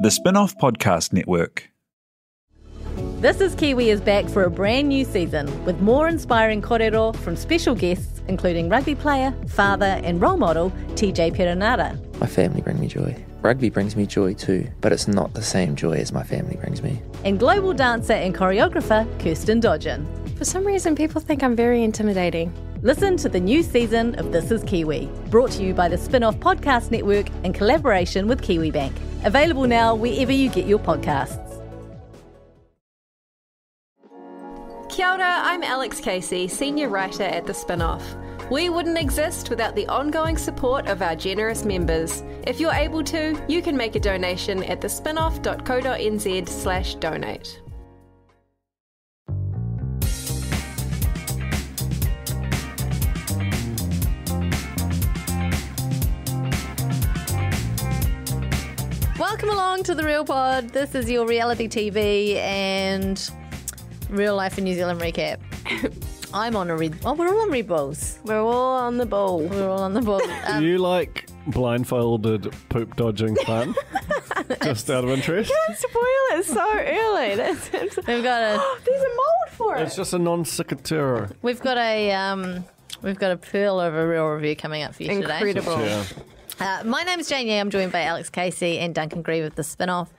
The Spinoff Podcast Network. This is Kiwi is back for a brand new season with more inspiring korero from special guests including rugby player, father and role model TJ Perenara. My family bring me joy. Rugby brings me joy too, but it's not the same joy as my family brings me. And global dancer and choreographer Kirsten Dodgen. For some reason, people think I'm very intimidating. Listen to the new season of This is Kiwi, brought to you by the Spinoff Podcast Network in collaboration with Kiwibank. Available now wherever you get your podcasts. Kia ora, I'm Alex Casey, senior writer at The Spinoff. We wouldn't exist without the ongoing support of our generous members. If you're able to, you can make a donation at thespinoff.co.nz slash donate. Welcome along to the Real Pod. This is your reality TV and real life in New Zealand recap. I'm on a red. Oh, we're all on red balls. We're all on the ball. We're all on the ball. Do Um, you like blindfolded poop dodging fun? Just out of interest. Can't Spoil it so early. That's, we've got a there's a mold for it! It's just a non sequitur. we've got a um we've got a pearl of a real review coming up for you today. Incredible. Yeah. Uh, my name is Jane Yee. I'm joined by Alex Casey and Duncan Grieve of the spin-off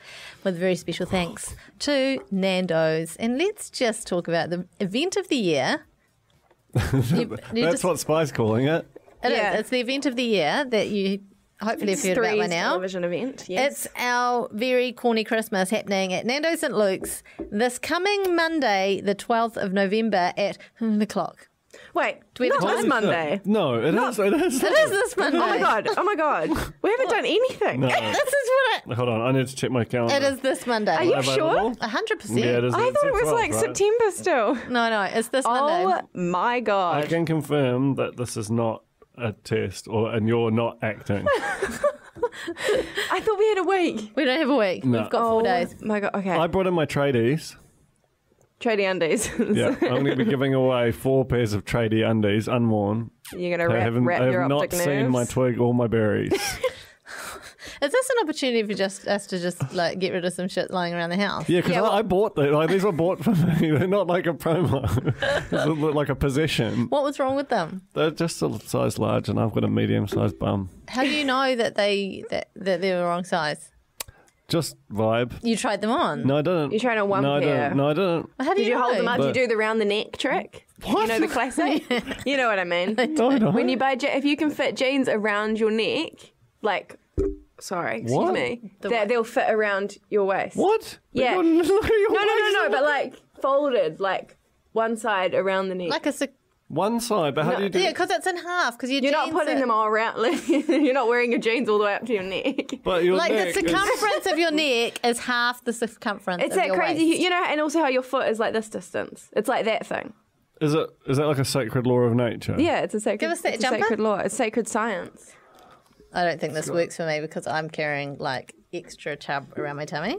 with very special thanks to Nando's. And let's just talk about the event of the year. You- you That's just- what Spy's calling it. It is. Yeah. It's the event of the year that you hopefully have heard about by now. television event. Yes. It's our very corny Christmas happening at Nando's St. Luke's this coming Monday, the 12th of November at the clock. Wait, do we have not time? this Monday. No, it is. It is. It is this Monday. Oh my god! Oh my god! We haven't done anything. No. This is what Hold on, I need to check my calendar. it, it is this Monday. Are you Available? sure? A hundred percent. Yeah, it is. I thought it was 12th, like right? September still. No, no, it's this oh Monday. Oh my god! I can confirm that this is not a test, or and you're not acting. I thought we had a week. We don't have a week. No. We've got four oh days. Oh my god. Okay. I brought in my tradies. Tradie undies. Yeah, I'm going to be giving away four pairs of tradie undies unworn. You're gonna I wrap, haven't, wrap I have not optic seen my twig or my berries. Is this an opportunity for just us to just like get rid of some shit lying around the house? Yeah, because Yeah, well- I, I bought them. Like, these were bought for me. They're not like a promo. These look like a possession. What was wrong with them? They're just a size large, and I've got a medium sized bum. How do you know that they that, that they're the wrong size? Just vibe. You tried them on. No, I didn't. You tried on one no, I pair. didn't. No, I didn't. How do Did you, you hold them up? But- Did you do the round the neck trick? What? You know the classic. you know what I mean. No, I don't. when you buy, je- if you can fit jeans around your neck, like, sorry, excuse What? me, The they, what? they'll fit around your waist. What? Yeah. Look at your- look at No, no, no, no, but like folded, like one side around the neck. Like a sec- One side, but how do you do yeah, because it's in half. Because You're not putting them all around. Like, you're not wearing your jeans all the way up to your neck. But your Like neck the is- circumference of your neck is half the circumference. It's of that your crazy, waist. you know, and also how your foot is like this distance. It's like that thing. Is it? Is that like a sacred law of nature? Yeah, it's a sacred. Give us that it's a sacred law. It's sacred science. I don't think this works for me because I'm carrying like extra chub around my tummy.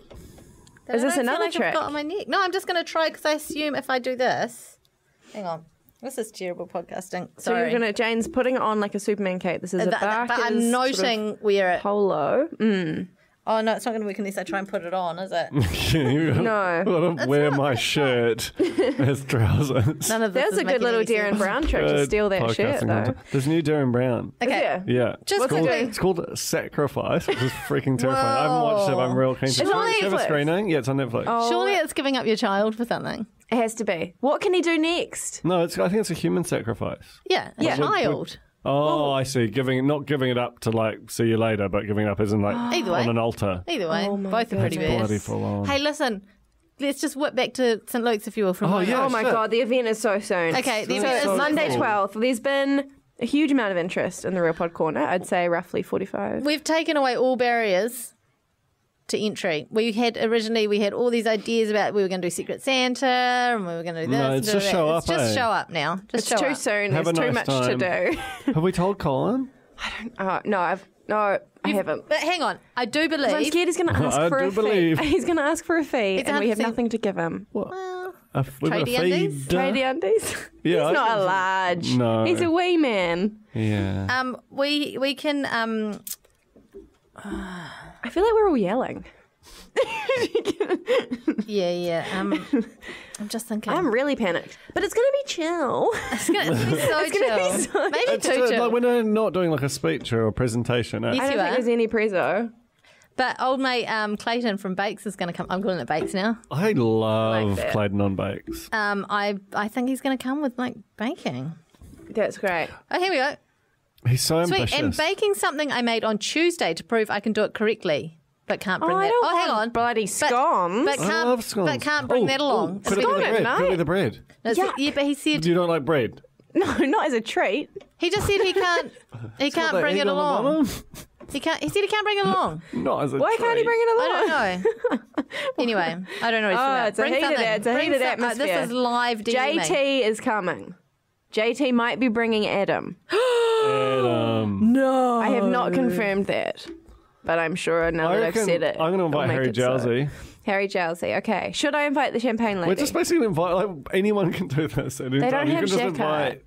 that Is I this don't feel another like I've trick? got on my neck. No, I'm just going to try because I assume if I do this, hang on, this is terrible podcasting. So you're gonna Jane's putting on like a Superman cape. This is a But- but Barker's I'm sort of noting where it. polo. Mm. Oh no, it's not going to work unless I try and put it on, is it? you No. gotta wear my shirt as trousers. None of this That's is a good little any Derren sense. Brown trick to steal that shirt podcasting though. content. There's new Derren Brown. Okay, Yeah. Yeah. Just it's called, quickly. it's called Sacrifice, which is freaking terrifying. I haven't watched it, but I'm real keen to. It's on Do you have a Netflix. screening? Yeah, it's on Netflix. Oh, surely it's giving up your child for something. It has to be. What can he do next? No, it's. I think it's a human sacrifice. Yeah, a Yeah. child. Oh, oh, I see. Giving, not giving it up to like see you later, but giving it up isn't like Either way. on an altar. Either way, Oh my both are pretty goodness. Bloody bad. full on. Hey, listen, let's just whip back to St Luke's if you will. From Oh, yeah. oh my shit. god, the event is so soon. Okay, the so event it's is Monday cool. 12th. There's been a huge amount of interest in the Real Pod Corner. I'd say roughly 45. We've taken away all barriers to entry. We had originally we had all these ideas about we were going to do Secret Santa and we were going to do this. No, and it's do just that. show It's just eh? show up now. Just It's too up. soon. Have There's a too nice much time. to do. Have we told Colin? Oh, no, I've no, I haven't. But hang on, I do believe. I'm scared he's going to ask I for do a believe. fee. He's going to ask for a fee, It's and we have nothing to give him. What? Well, A, we've Tradie undies? feed. Tradie undies. Yeah, I not a large. No. he's a wee man. Yeah. um, we we can um. I feel like we're all yelling. Yeah, yeah. Um, I'm just thinking. I'm really panicked, but it's gonna be chill. it's gonna it's gonna be so gonna be chill. so- Maybe It's, too uh, chill. like when they're not doing like a speech or a presentation. eh? Yes, I don't you think are. there's any prezzo. But old mate um, Clayton from Bakes is going to come. I'm calling it Bakes now. I love Like. Clayton on bakes. Um, I I think he's going to come with like baking. That's great. Oh, here we go. He's so Sweet. ambitious. And baking something I made on Tuesday to prove I can do it correctly, but can't bring Oh, I that. don't oh, hang on. bloody scones. But, but I can't. love scones. But can't bring Oh, that oh, along. Put it with the Scone it, bread. Put it mate. with the bread. No, so- yeah, but he said Do you not like bread? No, not as a treat. he just said he can't. He can't bring it along. He can't. He said he can't bring it along. Not as a Why can't he bring it along? I don't know. anyway, I don't know. What he's Oh, talking about. it's a heated- it's a heated some- uh, atmosphere. This is live DMing. JT is coming. JT might be bringing Adam. And, um, No, I have not confirmed that, but I'm sure now I that I've reckon said it, I'm going to it'll invite make Harry it so. Jowsey. Harry Jowsey. Okay, should I invite the champagne lady We're just basically invite like anyone can do this. At any They time. don't you have can just Jack invite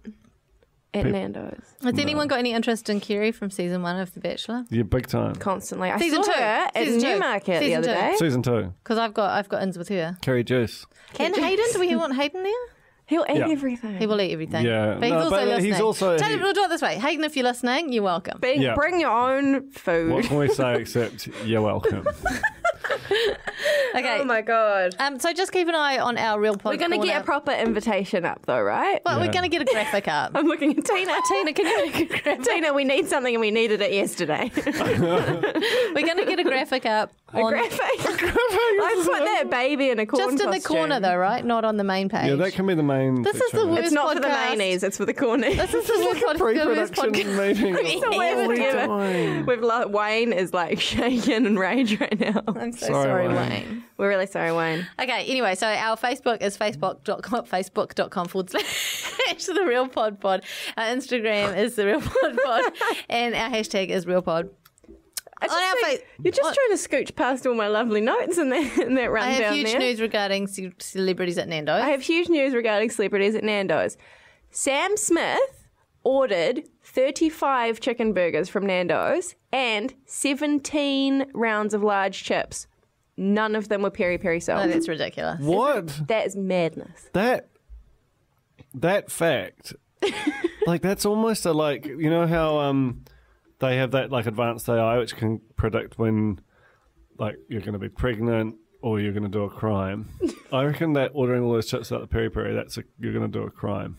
at Nando's Has anyone got any interest in Kerry from season one of The Bachelor? yeah, big time. constantly? I Season saw two. her at Season two. Newmarket the Season other two. day. Season two, Because I've got I've got ins with her. Kerry Juice. And Hayden, do we want Hayden there? He'll eat Yeah. everything. He will eat everything. Yeah. but he's No, also but, listening. he's also- Tell he- him, we'll do it this way. Hayden, if you're listening, you're welcome. Bring, Yeah. bring your own food. What can we say except you're welcome? Okay. Oh my god. um, so just keep an eye on our real podcast. We're going to get a proper invitation up though, right? Well, Yeah. we're going to get a graphic up. I'm looking at Tina. Tina, can you make a graphic? Tina, we need something and we needed it yesterday. We're going to get a graphic up. A on- graphic. I put that baby in a corn Just in the corner, though, right? Not on the main page. yeah, that can be the main. This is feature. the worst It's not for the podcast. mainies, it's for the cornies. This is the worst pod- the worst pre-production podcast. meeting. the worst What are we ever. doing? We've lo- Wayne is like shaking in rage right now. I'm so Sorry, sorry, Wayne. Wayne. We're really sorry, Wayne. Okay, anyway, so our Facebook is facebook.com, facebook.com forward slash the real pod pod. Our Instagram is the real pod pod. And our hashtag is real pod. I just On our think you're just on- trying to scooch past all my lovely notes in that, in that I have huge there. news regarding ce- celebrities at Nando's. I have huge news regarding celebrities at Nando's. Sam Smith ordered 35 chicken burgers from Nando's and 17 rounds of large chips. None of them were peri peri oh, salt. that's ridiculous. What? that is madness. That that fact, like that's almost a like you know how um they have that like advanced AI which can predict when like you're going to be pregnant or you're going to do a crime. I reckon that ordering all those chips out the peri peri, that's a, you're going to do a crime.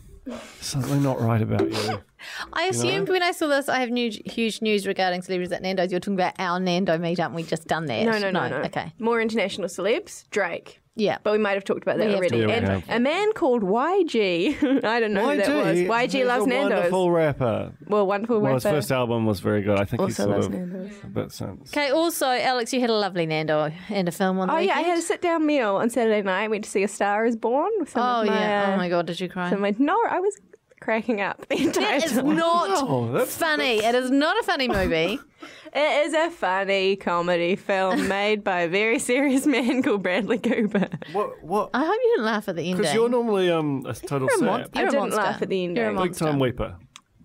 Something not right about you. I assumed when I saw this, I have new, huge news regarding celebrities at Nando's. You're talking about our Nando meetup, and we just done that. No, no, no, no. Okay. More international celebs. Drake. Yeah. But we might have talked about that We already. talked about and a man called YG. I don't know who that was. YG he's loves a Nando's. Wonderful rapper. Well, wonderful Well, his rapper. first album was very good. I think he's Also sort loves of Nando's. a bit since. Okay, also, Alex, you had a lovely Nando and a film on the Oh yeah, I had a sit down meal on Saturday night. Went to see A Star Is Born. With some Oh, of my, yeah. Oh, my God, did you cry? some of my- no, I was cracking up the entire That is time. not Oh, that's- funny. It is not a funny movie. It is a funny comedy film made by a very serious man called Bradley Cooper. What? What? I hope you didn't laugh at the ending. Because you're normally um a total You're a sap. mon- I you're a didn't monster. laugh at the ending. You're a Big Big monster. time weeper.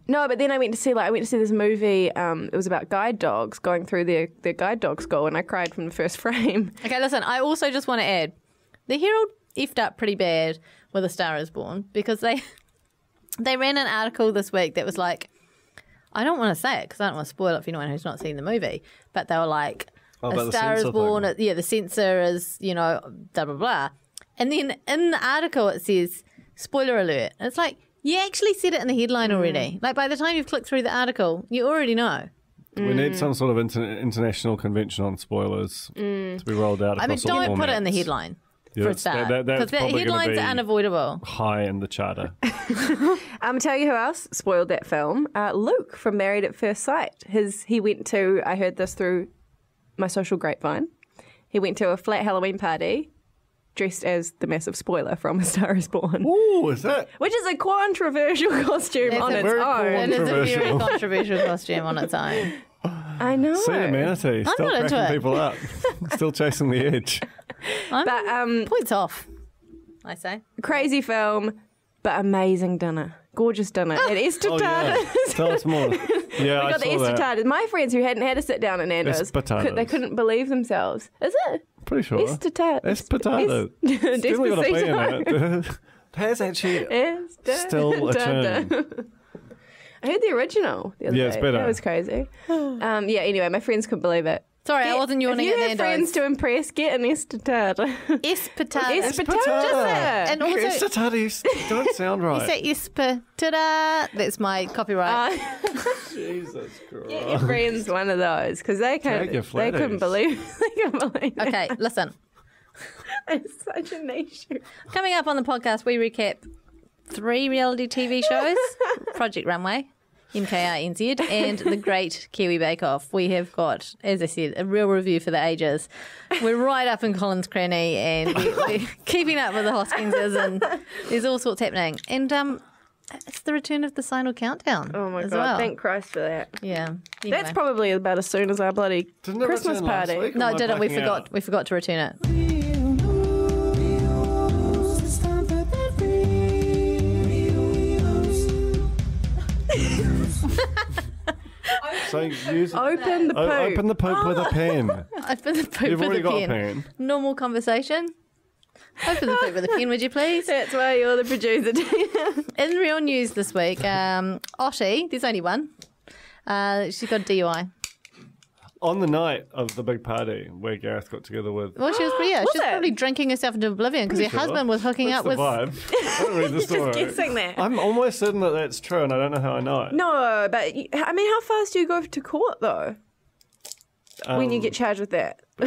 No, but then I went to see like I went to see this movie. Um, it was about guide dogs going through their their guide dog school, and I cried from the first frame. Okay, listen, I also just want to add the Herald effed up pretty bad with A Star is Born because they they ran an article this week that was like, I don't want to say it because I don't want to spoil it for anyone who's not seen the movie, but they were like, Oh, A Star is Born, thing. yeah, the censor is, you know, blah, blah, blah. And then in the article it says, spoiler alert. And it's like, you actually said it in the headline Mm. already. Like by the time you've clicked through the article, you already know. We need some sort of inter- international convention on spoilers to be rolled out. I mean, across all don't put it in the headline Yeah, for a that's- start. that- that's Because the gonna headlines be- are unavoidable. High in the charter. Um, tell you who else spoiled that film? Uh, Luke from Married at First Sight. His he went to. I heard this through my social grapevine. He went to a flat Halloween party dressed as the massive spoiler from A Star Is Born, Ooh, is that? which is a controversial costume It's on its very own. It is a very Controversial. controversial costume on its own. I know. See the manatee. Still not into cracking it. people up. Still chasing the edge. I'm But um, points off. I say. crazy film, but amazing dinner. gorgeous dinner at Esther Oh, yeah. Tardis. Tell us more. Yeah, We I got the saw Esther that. Tardis. My friends who hadn't had a sit down at Nando's, could, they couldn't believe themselves. Is it? Pretty sure. Esther Tardis. It's potato. It's definitely got a P in it. It has actually. Esther Still a Tardis. tune. I heard the original. The other Yeah, it's day. better. That was crazy. um, yeah. Anyway, my friends couldn't believe it. Sorry, I wasn't yawning if you at have Nando's. friends to impress, get an Esther Tardis. Es potato. Esther potato. Tardis. And also, Esther Tardis don't sound you right. say es potato. That's my copyright. Uh, Jesus Christ. Get your friends one of those because they Tag your couldn't. They couldn't believe. They couldn't believe. it. okay, listen. It's such a niche. Coming up on the podcast, we recap three reality TV shows Project Runway, MKRNZ, and The Great Kiwi Bake Off. We have got, as I said, a real review for the ages. We're right up in Collins cranny and we, we're keeping up with the Hoskinses, and there's all sorts happening. And um, it's the return of the Signal Countdown. Oh my as god! well. Thank Christ for that. Yeah. That's probably about as soon as our bloody Didn't Christmas party. No, it didn't. We forgot. out? We forgot to return it. So use Open the poop. o- open the poop with a pen. Open the poop You've with already a got pen. a pen. Normal conversation. Open the poop with a pen, would you please? That's why you're the producer. In real news this week, um, Otti, there's only one. Uh, she's got DUI. On the night of the big party where Gareth got together with. Well, she was, pretty, yeah, Was she was it? probably drinking herself into oblivion because her Sure. husband was hooking That's up the with. vibe. I don't read the story. Just guessing that. I'm almost certain that that's true, and I don't know how I know it. no, but I mean, how fast do you go to court though when you Um, get charged with that?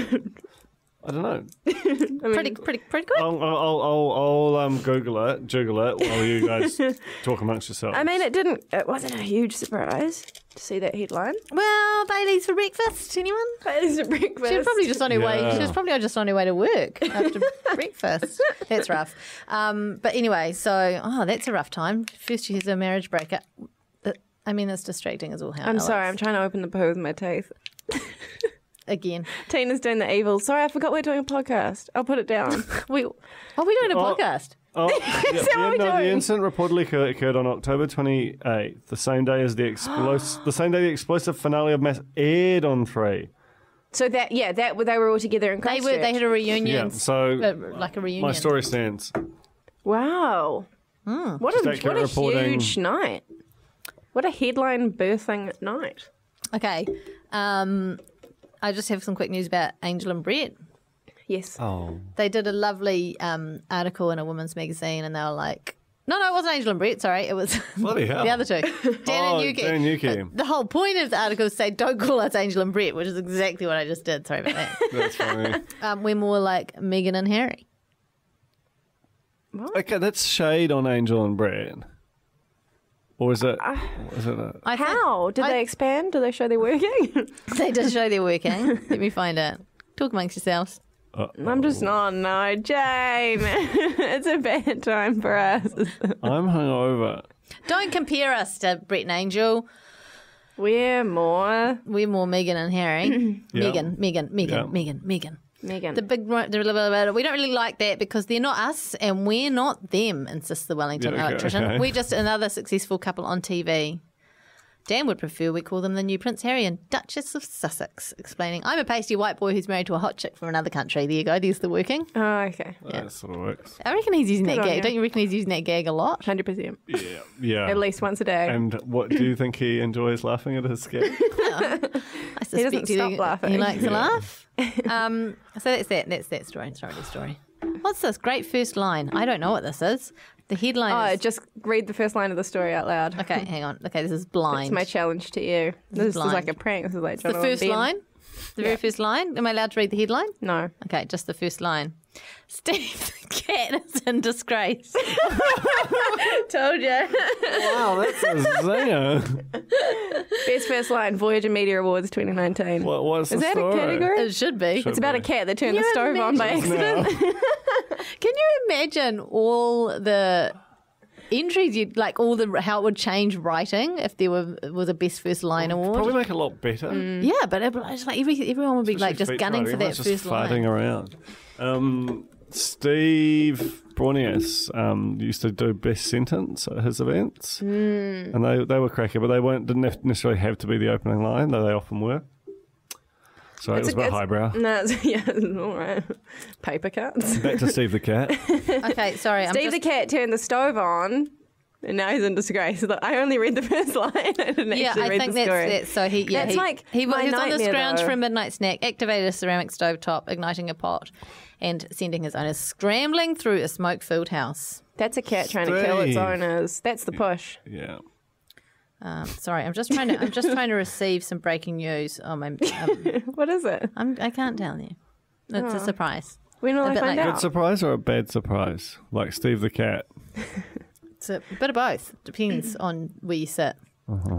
I don't know. Pretty, pretty, pretty quick. I'll, I'll, I'll, I'll, I'll um, Google it, jiggle it while you guys talk amongst yourselves. I mean, it didn't. It wasn't a huge surprise to see that headline. Well, Bailey's for breakfast. Anyone? It's a breakfast. She was probably just on her way. She was probably just on her way to work after breakfast. That's rough. Um, but anyway, so oh, that's a rough time. First, she has a marriage breakup. I mean, it's distracting as all hell. I'm sorry. I'm trying to open the poo with my teeth. Again, Tina's doing the evil. Sorry, I forgot we're doing a podcast. I'll put it down. we are we doing a Oh. podcast? Oh, yeah, that yeah, what we're no, the doing? incident reportedly occurred, occurred on October 28th, the same day as the explos- the same day the explosive finale of MAFS aired on Three. so that yeah, that they were all together in They Christchurch. were. They had a reunion. Yeah, so uh, like a reunion. my story stands. Wow. What a accurate what a reporting. huge night. What a headline birthing night. Okay. Um, I just have some quick news about Angel and Brett. Yes. Oh, They did a lovely um, article in a women's magazine, and they were like, "No, no, it wasn't Angel and Brett. Sorry, it was bloody hell! the other two, Dan Oh, and Yuki." Dan and Yuki. The whole point of the article is say, "Don't call us Angel and Brett," which is exactly what I just did. Sorry about that. That's funny. um, we're more like Meghan and Harry. okay, that's shade on Angel and Brett. Or is it? Uh, is it a, I How did I- they expand? Do they show they're working? They just show they're working. Let me find out. Talk amongst yourselves. I'm just not. No, Jane. it's a bad time for us. I'm hungover. Don't compare us to Brett and Angel. We're more We're more Meghan and Harry. Yeah. Meghan, Meghan, Meghan, Yeah. Meghan, Meghan. Meghan. The big, the blah, blah, blah, blah. we don't really like that because they're not us and we're not them, insists the Wellington Yeah, okay, electrician. okay. We're just another successful couple on TV. Dan would prefer we call them the new Prince Harry and Duchess of Sussex, explaining, I'm a pasty white boy who's married to a hot chick from another country. There you go, there's the working. oh, okay. That sort of works. I reckon he's using that gag. you. Don't you reckon he's using that gag a lot? Hundred percent. Yeah, yeah. At least once a day. And what do you think he enjoys laughing at his skit? I suspect doesn't stop laughing. He likes to laugh. Um, so that's that. That's that story. Sorry, the story. What's this? Great first line. I don't know what this is. The headline oh, is. just read the first line of the story out loud. Okay, hang on. Okay, this is blind. my challenge to you. This is blind. like a prank. This is like the first Ben. line. The very first line. Am I allowed to read the headline? No. Okay, just the first line. Steve the cat is in disgrace. Told you. wow, that's a zinger. Best first line, Voyager Media Awards 2019. What, what's Is the that story? a category? It should be. It's about a cat that turned the stove on by accident. No. Can you imagine all the entries you'd like all the how it would change writing if there were was a best first line award? Probably make it a lot better. Yeah, but it, it's like every, everyone would be like just gunning writing, for that everyone's just first line. around. Um, Steve Braunias um, used to do best sentence at his events, Hmm. and they they were cracker, but they weren't didn't necessarily have to be the opening line, though they often were. So it was a- a bit highbrow. No, it's- yeah, all right. Paper cuts. Back to Steve the cat. Okay, sorry. I'm Steve just, the cat turned the stove on, and now he's in disgrace. Look, I only read the first line. I didn't Yeah, actually I read think the that's story. it. So he, yeah, That's he, like he, my he was on the nightmare, scrounge though. for a midnight snack, activated a ceramic stove top, igniting a pot, and sending his owners scrambling through a smoke-filled house. That's a cat trying to kill its owners. That's the push. Yeah. Um, sorry, I'm just trying to. I'm just trying to receive some breaking news. Oh my, um, What is it? I'm, I can't tell you. It's a surprise. When will A I bit find like- Good surprise or a bad surprise? Like Steve the cat. It's a bit of both. Depends on where you sit.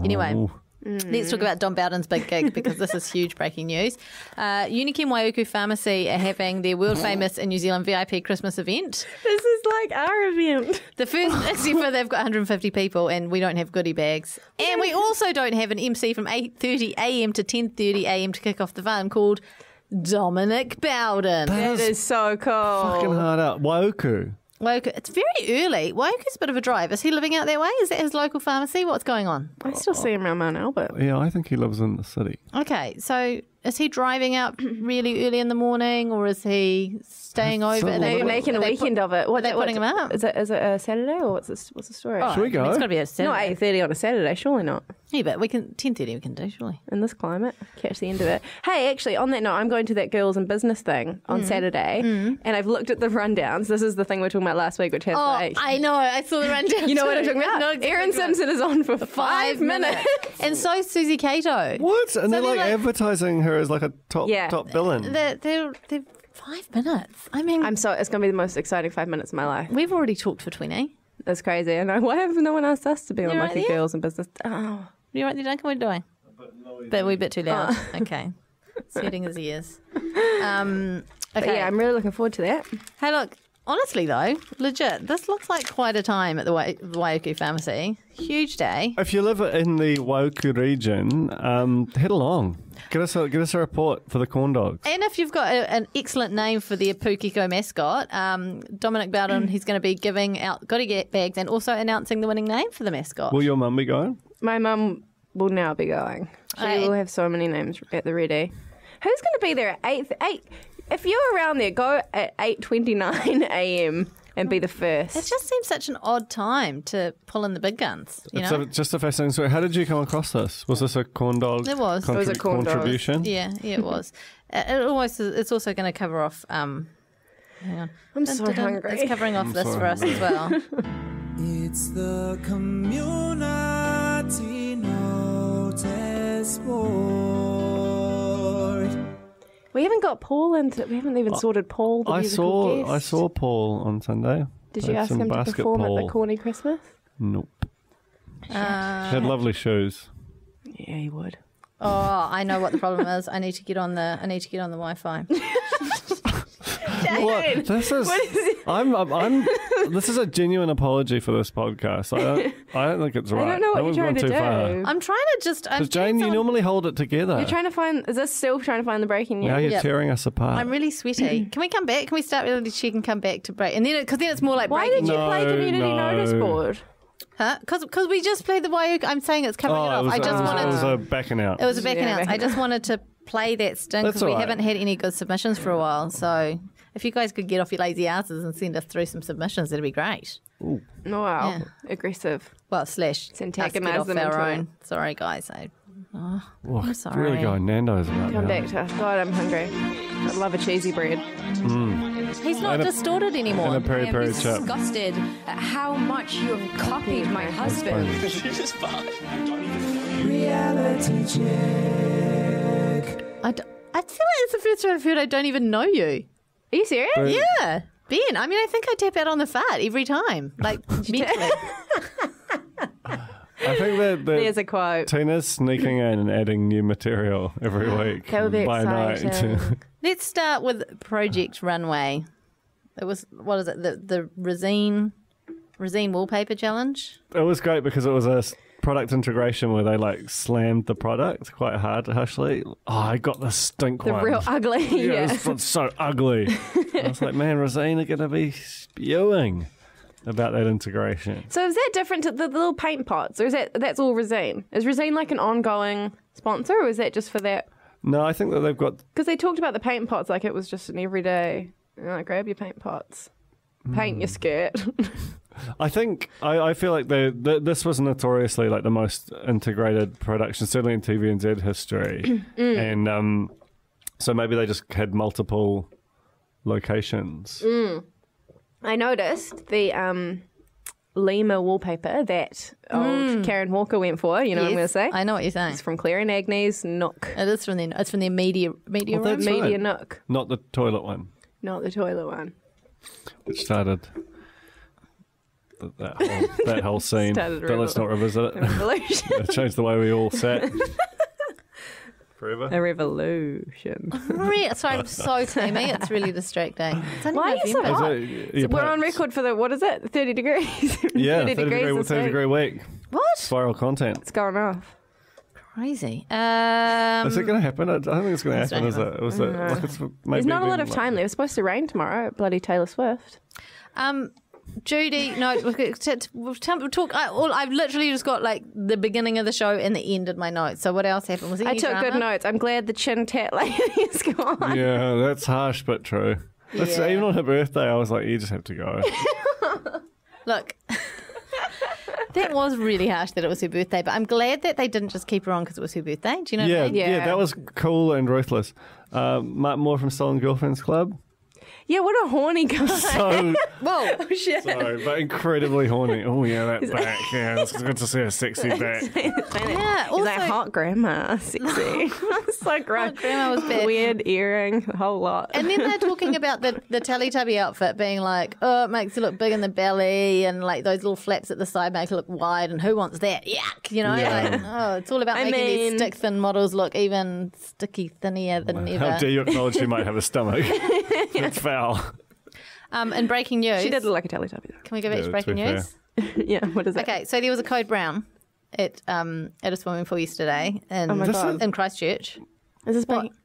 Anyway. Ooh. Let's talk about Dom Bowden's big gig because this is huge breaking news. Uh, Unichem Waiuku Pharmacy are having their world famous in New Zealand VIP Christmas event. This is like our event. The first, except for they've got 150 people and we don't have goodie bags. And we also don't have an MC from 8.30 a.m. to 10.30 a.m. to kick off the fun called Dominic Bowden. That is so cool. Fucking hard out. Waiuku. Waiuku, it's very early. Woke is a bit of a drive. Is he living out that way? Is that his local pharmacy? What's going on? I still see him around Mount Albert. Yeah, I think he lives in the city. Okay, so is he driving out really early in the morning or is he staying over? so Are They're making a they weekend put- of it. What, are they what- putting them out? Is it is it a Saturday or what's the, what's the story? Oh, Should we I mean, go? It's got to be a Not Saturday. eight thirty on a Saturday, surely not. Yeah, but we can ten thirty. We can do surely. In this climate, catch the end of it. Hey, actually, on that note, I'm going to that girls and business thing on Mm. Saturday, and I've looked at the rundowns. This is the thing we were talking about last week, which has Oh, like, I know. I saw the rundown. you know what I'm talking about? No, exactly Erin Simpson is on for talking five, minutes. and so is Susie Cato. What? And they're they're like, like- advertising her as like a top Yeah. top villain. They're, they're, they're five minutes. I mean, I'm so it's going to be the most exciting five minutes of my life. we've already talked for twenty. That's crazy. I know. Why have no one asked us to be on You're like right there. girls and business? Oh. You right there, Duncan? What are you doing? But we're a bit too loud. Okay. Setting his ears. Um, But okay. yeah, I'm really looking forward to that. Hey, look, honestly though, legit, this looks like quite a time at the Wai- Waiuku Pharmacy. Huge day. If you live in the Waiuku region, um, head along. Get us a get us a report for the corn dogs. And if you've got a, an excellent name for the Pukiko mascot, um, Dominic Bowden, he's going to be giving out gotta get bags and also announcing the winning name for the mascot. Will your mum be going? My mum will now be going. She Right. will have so many names at the ready. Who's going to be there at eight? Eight. If you're around there, go at eight twenty nine a.m. and be the first. It just seems such an odd time to pull in the big guns. You It's know? a, just a fascinating story. How did you come across this? Was this a corn dog? It was. It was a corn dog. contribution. yeah, yeah, it was. Uh, it almost. It's also going to cover off. Um, hang on. I'm so hungry. It's covering off this so for us as well. It's the community notice board. We haven't got Paul into. We haven't even sorted Paul. The I musical saw guest. I saw Paul on Sunday. Did you ask him to perform at the. Corny Christmas? Nope. Uh, He had lovely shoes. Yeah, he would. oh, I know what the problem is. I need to get on the. I need to get on the Wi-Fi. What? This is, I'm, I'm, I'm. This is a genuine apology for this podcast. I don't, I don't think it's right. I don't know That what was you're trying to too do. far. I'm trying to just. Because Jane, you normally hold it together. You're trying to find. Is this still trying to find the breaking news? now you're Yep. tearing us apart. I'm really sweaty. Can we come back? Can we start really check and come back to break? And then, because then it's more like Why breaking. did you No, play community no. notice board? Huh? Because we just played the Waiuku. I'm saying it's coming oh, it off. it was, I just it was, wanted. it was a backing out. It was a back Yeah, announce. back I just wanted to play that stink That's because we all right. haven't had any good submissions for a while. So if you guys could get off your lazy asses and send us through some submissions, that'd be great. Oh, wow. Yeah. Aggressive. Well, slash us antagonise get them our own. it. Sorry, guys. I, Oh, oh I'm sorry. Really going Nando's about Come now. back to God, I'm hungry. I love a cheesy bread. Hmm. he's not And a- distorted anymore. And a peri I am peri chip. disgusted at how much you have copied my husband. Reality check. I, d- I feel like it's the first time I've heard I don't even know you. Are you serious? Yeah. Ben, I mean, I think I tap out on the fat every time. Like, mentally. I think that, that There's a quote. Tina's sneaking in and adding new material every week. That would be by exciting. night. Let's start with Project Runway. It was, what is it, the, the Resene, Resene Wallpaper Challenge? it was great because it was a s- product integration where they like slammed the product quite hard actually. Oh, I got the stink The one. real ugly. yeah, Yeah. one's so ugly. I was like, man, Resene are going to be spewing about that integration. So is that different to the little paint pots, or is that that's all Resene? Is Resene like an ongoing sponsor, or is that just for that? No, I think that they've got Because they talked about the paint pots like it was just an everyday. You know, like, grab your paint pots, paint Hmm. your skirt. I think I, I feel like they, th this was notoriously like the most integrated production, certainly in TVNZ history, Mm. and um, so maybe they just had multiple locations. Mm. I noticed the um, Lima wallpaper that old Karen Walker went for. You know what I'm going to say? I know what you're saying. It's from Claire and Agnes Nook. It is from the it's from the media media Well, room. Media right. Nook, Not the toilet one, not the toilet one. which started th- that whole, that whole scene. But let's not revisit it. Revolution. it the way we all sat. Forever. A revolution. Re- Sorry, I'm so clammy. It's really distracting. It's only Why are you so November. hot? Is it- your We're on pants? record for the what is it? Thirty degrees. Yeah, 30 30 degrees degree, this 30 week. degree week. What? Spiral content. It's going off. Crazy. Um, Is it going to happen? I don't think it's going to happen. Is it? Was it like it's maybe There's not a lot of like- time left. It's supposed to rain tomorrow. at Bloody Taylor Swift. Um, Judy, no, we've got- we've talk. I, all, I've literally just got like the beginning of the show and the end of my notes. So what else happened? Was there I took drama? good notes. I'm glad the chin tat lady is gone. Yeah, that's harsh but true. That's Yeah. even on her birthday. I was like, you just have to go. Look, that was really harsh that it was her birthday, but I'm glad that they didn't just keep her on because it was her birthday. Do you know? yeah, what I mean? yeah, Yeah. that was cool and ruthless. Uh, Marc Moore from Stolen Girlfriends Club. Yeah, what a horny guy. So Whoa. Oh, sorry, but incredibly horny. Oh yeah, that back. Yeah, it's good to see a sexy back. Yeah. He's like Also, hot grandma, sexy. so gross. Hot grandma was bad. Weird earring, a whole lot. And then they're talking about the, the Teletubby outfit being like, oh, it makes you look big in the belly, and like those little flaps at the side make it look wide, and who wants that? Yuck! You know, Yeah. like, oh, it's all about I making these stick thin models look even sticky thinnier than How ever. dare you acknowledge she might have a stomach? it's foul. Um, in breaking news, she did look like a Teletubby. can we go back Yeah, to to breaking be news? yeah, what is it? Okay, so there was a code brown at um at a swimming pool yesterday in, Oh my This God. is- in Christchurch. Is this What? breaking?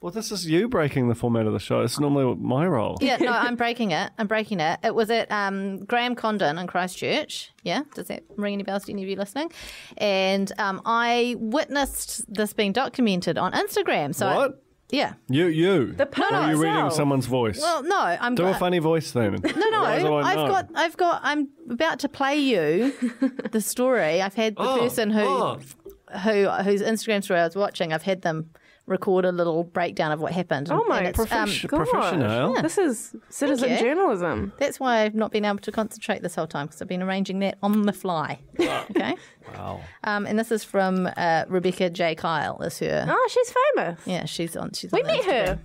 Well, this is you breaking the format of the show. It's normally my role. Yeah, no, I'm breaking it. I'm breaking it. It was at um, Graham Condon in Christchurch. Yeah, does that ring any bells to any of you listening? And um, I witnessed this being documented on Instagram. So I- What? Yeah. You, you. The Or are you reading someone's voice? Well, no, I'm Do a funny voice then. No, no, Otherwise I won't I've got, I've got, I'm about to play you the story. I've had the Oh, person who, oh. who, whose Instagram story I was watching. I've had them record a little breakdown of what happened. Oh my And um, Profession- gosh. professional. This is citizen journalism. That's why I've not been able to concentrate this whole time because I've been arranging that on the fly. okay. Wow. Um, and this is from uh, Rebecca J. Kyle. Is her? Oh, she's famous. Yeah, she's on. She's We on met Instagram. her.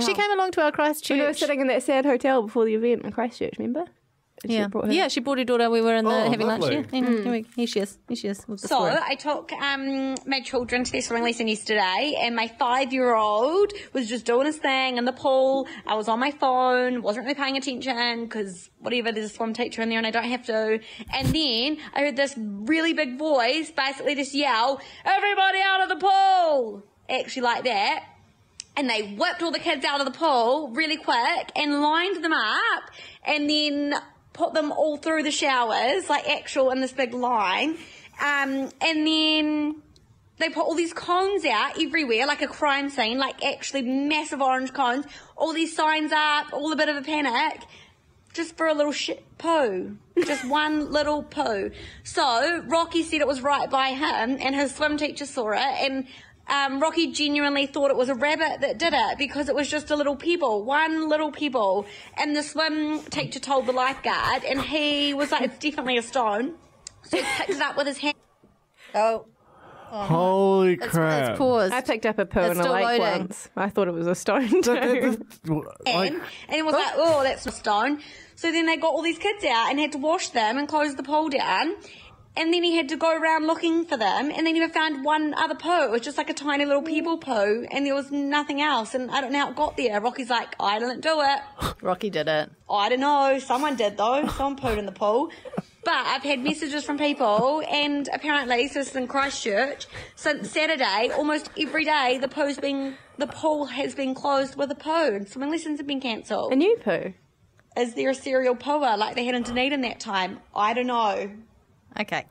She Oh. came along to our Christchurch. We were sitting in that sad hotel before the event in Christchurch, remember? And she yeah, brought her- yeah. She brought her daughter. We were in the Oh, having lunch. Yeah, hang on, here, we, here she is. Here she is. So story. I took um, my children to their swimming lesson yesterday, and my five-year-old was just doing his thing in the pool. I was on my phone, wasn't really paying attention because whatever, there's a swim teacher in there, and I don't have to. And then I heard this really big voice, basically just yell, "Everybody out of the pool!" Actually, like that. And they whipped all the kids out of the pool really quick and lined them up, and then put them all through the showers, like actual in this big line. Um, and then they put all these cones out everywhere, like a crime scene, like actually massive orange cones, all these signs up, all a bit of a panic, just for a little shit poo. Just one little poo. So Rocky said it was right by him, and his swim teacher saw it, and um, Rocky genuinely thought it was a rabbit that did it because it was just a little pebble, one little pebble. And the swim teacher told the lifeguard, and he was like, "It's definitely a stone." So he picked it up with his hand. oh, Holy it's, crap. it's paused. I picked up a poo It's in a lake loading. once. I thought it was a stone too. Like, in, and it was like, oh, that's a stone. So then they got all these kids out and had to wash them and close the pool down. And then he had to go around looking for them, and then he found one other poo. It was just like a tiny little mm. pebble poo, and there was nothing else. And I don't know how it got there. Rocky's like, I didn't do it. Rocky did it. I don't know. Someone did though. Someone pooed in the pool. But I've had messages from people, and apparently, so this is in Christchurch, since Saturday, almost every day, the pool's been the pool has been closed with a poo, and swimming lessons have been cancelled. A new poo. Is there a serial pooer like they had in Dunedin that time? I don't know. Okay.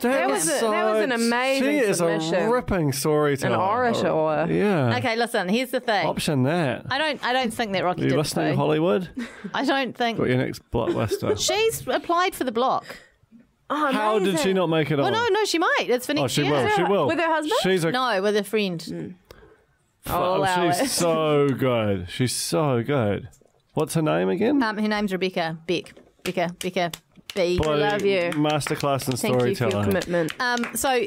That was a- that was an amazing She is submission. a ripping storyteller. An orator. Yeah. Okay, listen, here's the thing. Option that. I don't I don't think that Rocky Are you did listening, the poo. Hollywood? I don't think Got your next blockbuster. she's applied for the block. Oh, How did she not make it Well, on? no, no, she might. It's for Oh, she year. will. She will. With her husband? She's a. No, with a friend. I'll oh, she's it. so good. She's so good. What's her name again? Um, her name's Rebecca Beck. Becca, Becca, B. Bloody love you. Masterclass in Thank you for your storytelling. commitment. Um, so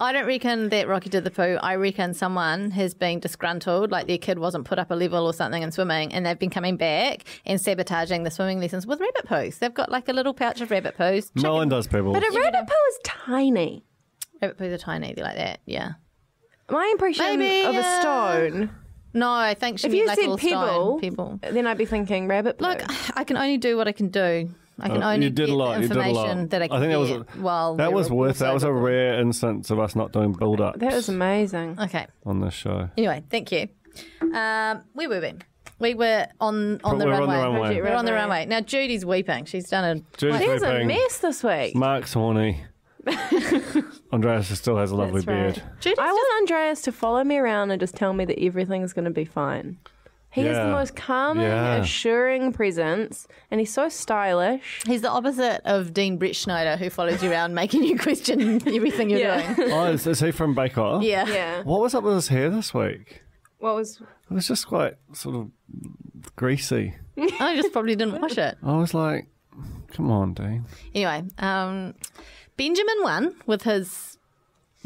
I don't reckon that Rocky did the poo. I reckon someone has been disgruntled, like their kid wasn't put up a level or something in swimming, and they've been coming back and sabotaging the swimming lessons with rabbit poos. They've got like a little pouch of rabbit poos. no one does people. But a rabbit poo is tiny. Rabbit poos are tiny. They're like that. Yeah. My impression Maybe, of a stone. No, I think she If meant you like said a little pebble, stone people. then I'd be thinking rabbit poo. Look, I can only do what I can do. I can Uh, only you did get a lot. the You did a information lot. that I can think that was get while that was worth. That was a rare instance of us not doing build up that was amazing. Okay. on this show. Anyway, thank you. Um, where were we? We were on on the We're on runway. the runway. We're on the Runway. runway. Now Judy's weeping. She's done a. Judy's There's a weeping. mess this week. Marc's horny. Andreas still has a lovely That's right. beard. Judy's I want Andreas to follow me around and just tell me that everything's going to be fine. He is the Yeah. most calming, Yeah. assuring presence, and he's so stylish. He's the opposite of Dean Brettschneider, who follows you around making you question everything you're Yeah. doing. Oh, is, is he from Bake Off? Yeah. Yeah. What was up with his hair this week? What was? It was just quite sort of greasy. I just probably didn't wash it. I was like, come on, Dean. Anyway, um, Benjamin won with his,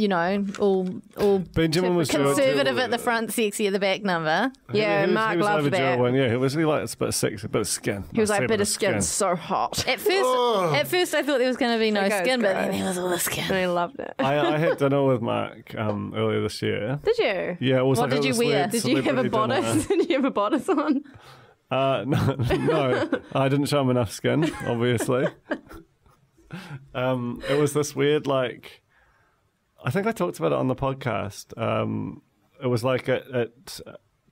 you know, all all Benjamin was conservative at the front, sexy at the back number. Yeah, he was, Marc he was loved over that. One. Yeah, it was he like it's a bit of sex, a bit of skin. He was like, say bit of skin, so hot. At first, at first, I thought there was going to be no That guy's skin, but then gross. there was all the skin. And I loved it. I, I had dinner with Marc um, earlier this year. Did you? Yeah, it was What like did you wear? Did you have a bodice? Did you have a bodice on? Uh, no, no, I didn't show him enough skin, obviously. um, it was this weird, like, I think I talked about it on the podcast. Um, it was like at, at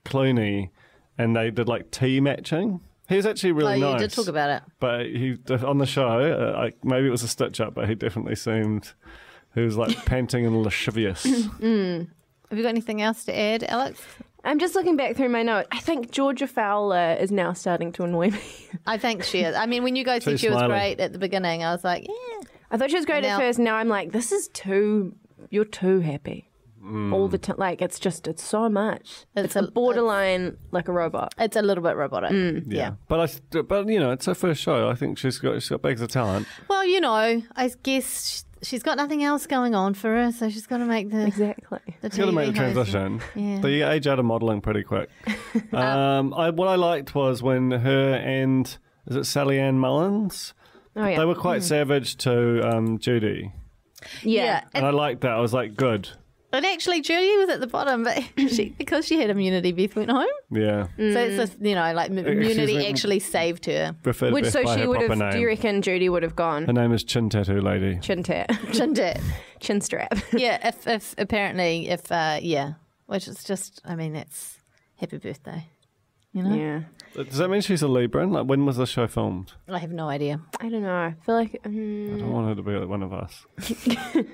Clooney, and they did like tea matching. He was actually really Oh, really you nice. did talk about it. but he on the show, uh, like maybe it was a stitch up, but he definitely seemed he was like panting and lascivious. Have you got anything else to add, Alex? I'm just looking back through my notes. I think Georgia Fowler is now starting to annoy me. I think she is. I mean, when you guys said She's she was great at the beginning, I was like, yeah. I thought she was great Now- at first. Now I'm like, this is too. You're too happy Mm. all the time. Like it's just it's so much. It's It's, a- a borderline like a robot. It's a little bit robotic. Yeah. but I, but you know, it's her first show. I think she's got she's got bags of talent. Well, you know, I guess she's got nothing else going on for her, so she's got to make the Exactly. the She's got to make the transition. Yeah. But you age out of modelling pretty quick. um, I, what I liked was when her and is it Sally Ann Mullins? Oh yeah. They were quite savage to um, Judy, yeah. Yeah. and I liked that. I was like, good, And actually, Judy was at the bottom, but she because she had immunity, Beth went home. yeah. Mm. So it's just, you know, like immunity me. actually saved her. Refer Which Beth so by she would have. name. Do you reckon Judy would have gone? Her name is Chin Tattoo Lady. chin tat, Chindet. chin strap? yeah, if, if apparently, if, uh, yeah, which is just, I mean, it's happy birthday. You know? yeah. Does that mean she's a Libran? Like, when was the show filmed? I have no idea. I don't know. I feel like. I mm, don't want her to be like one of us.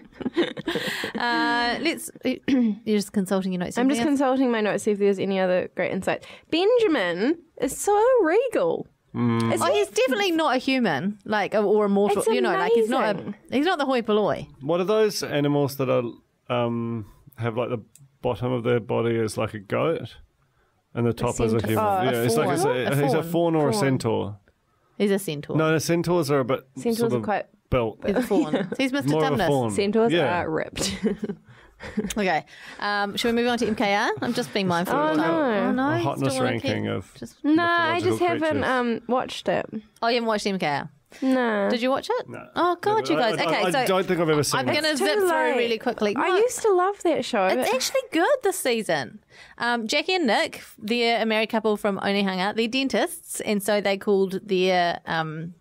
Uh, let's, you're just consulting your notes. I'm just else? consulting my notes to see if there's any other great insights. Benjamin is so regal. Is Oh, he- he's definitely not a human, like or a mortal. It's you know, like he's not a he's not the hoi polloi. What are those animals that are um, have like the bottom of their body is like a goat, and the top is a centaur. human? Oh, a yeah, it's like fawn. a, A he's a fawn. fawn or a centaur. He's a centaur. No, the centaurs are a bit Centaurs sort are quite. built. he's a fawn. So he's Mr. More of a Tumnus. fawn. Centaurs Yeah. are ripped. Okay, um, shall we move on to MKR? I'm just being mindful. Oh, of time. no. Oh no, A hotness still wanna ranking keep- of Just... nah, I just mythological haven't um watched it. Oh, you haven't watched MKR? No. Did you watch it? No. Oh God, you guys. I, Okay, I, so don't think I've ever seen it. I'm it. going to It's zip too through really quickly. I No, used to love that show. It's actually good this season. Um, Jackie and Nick, they're a married couple from Onehunga. They're dentists, and so they called their um,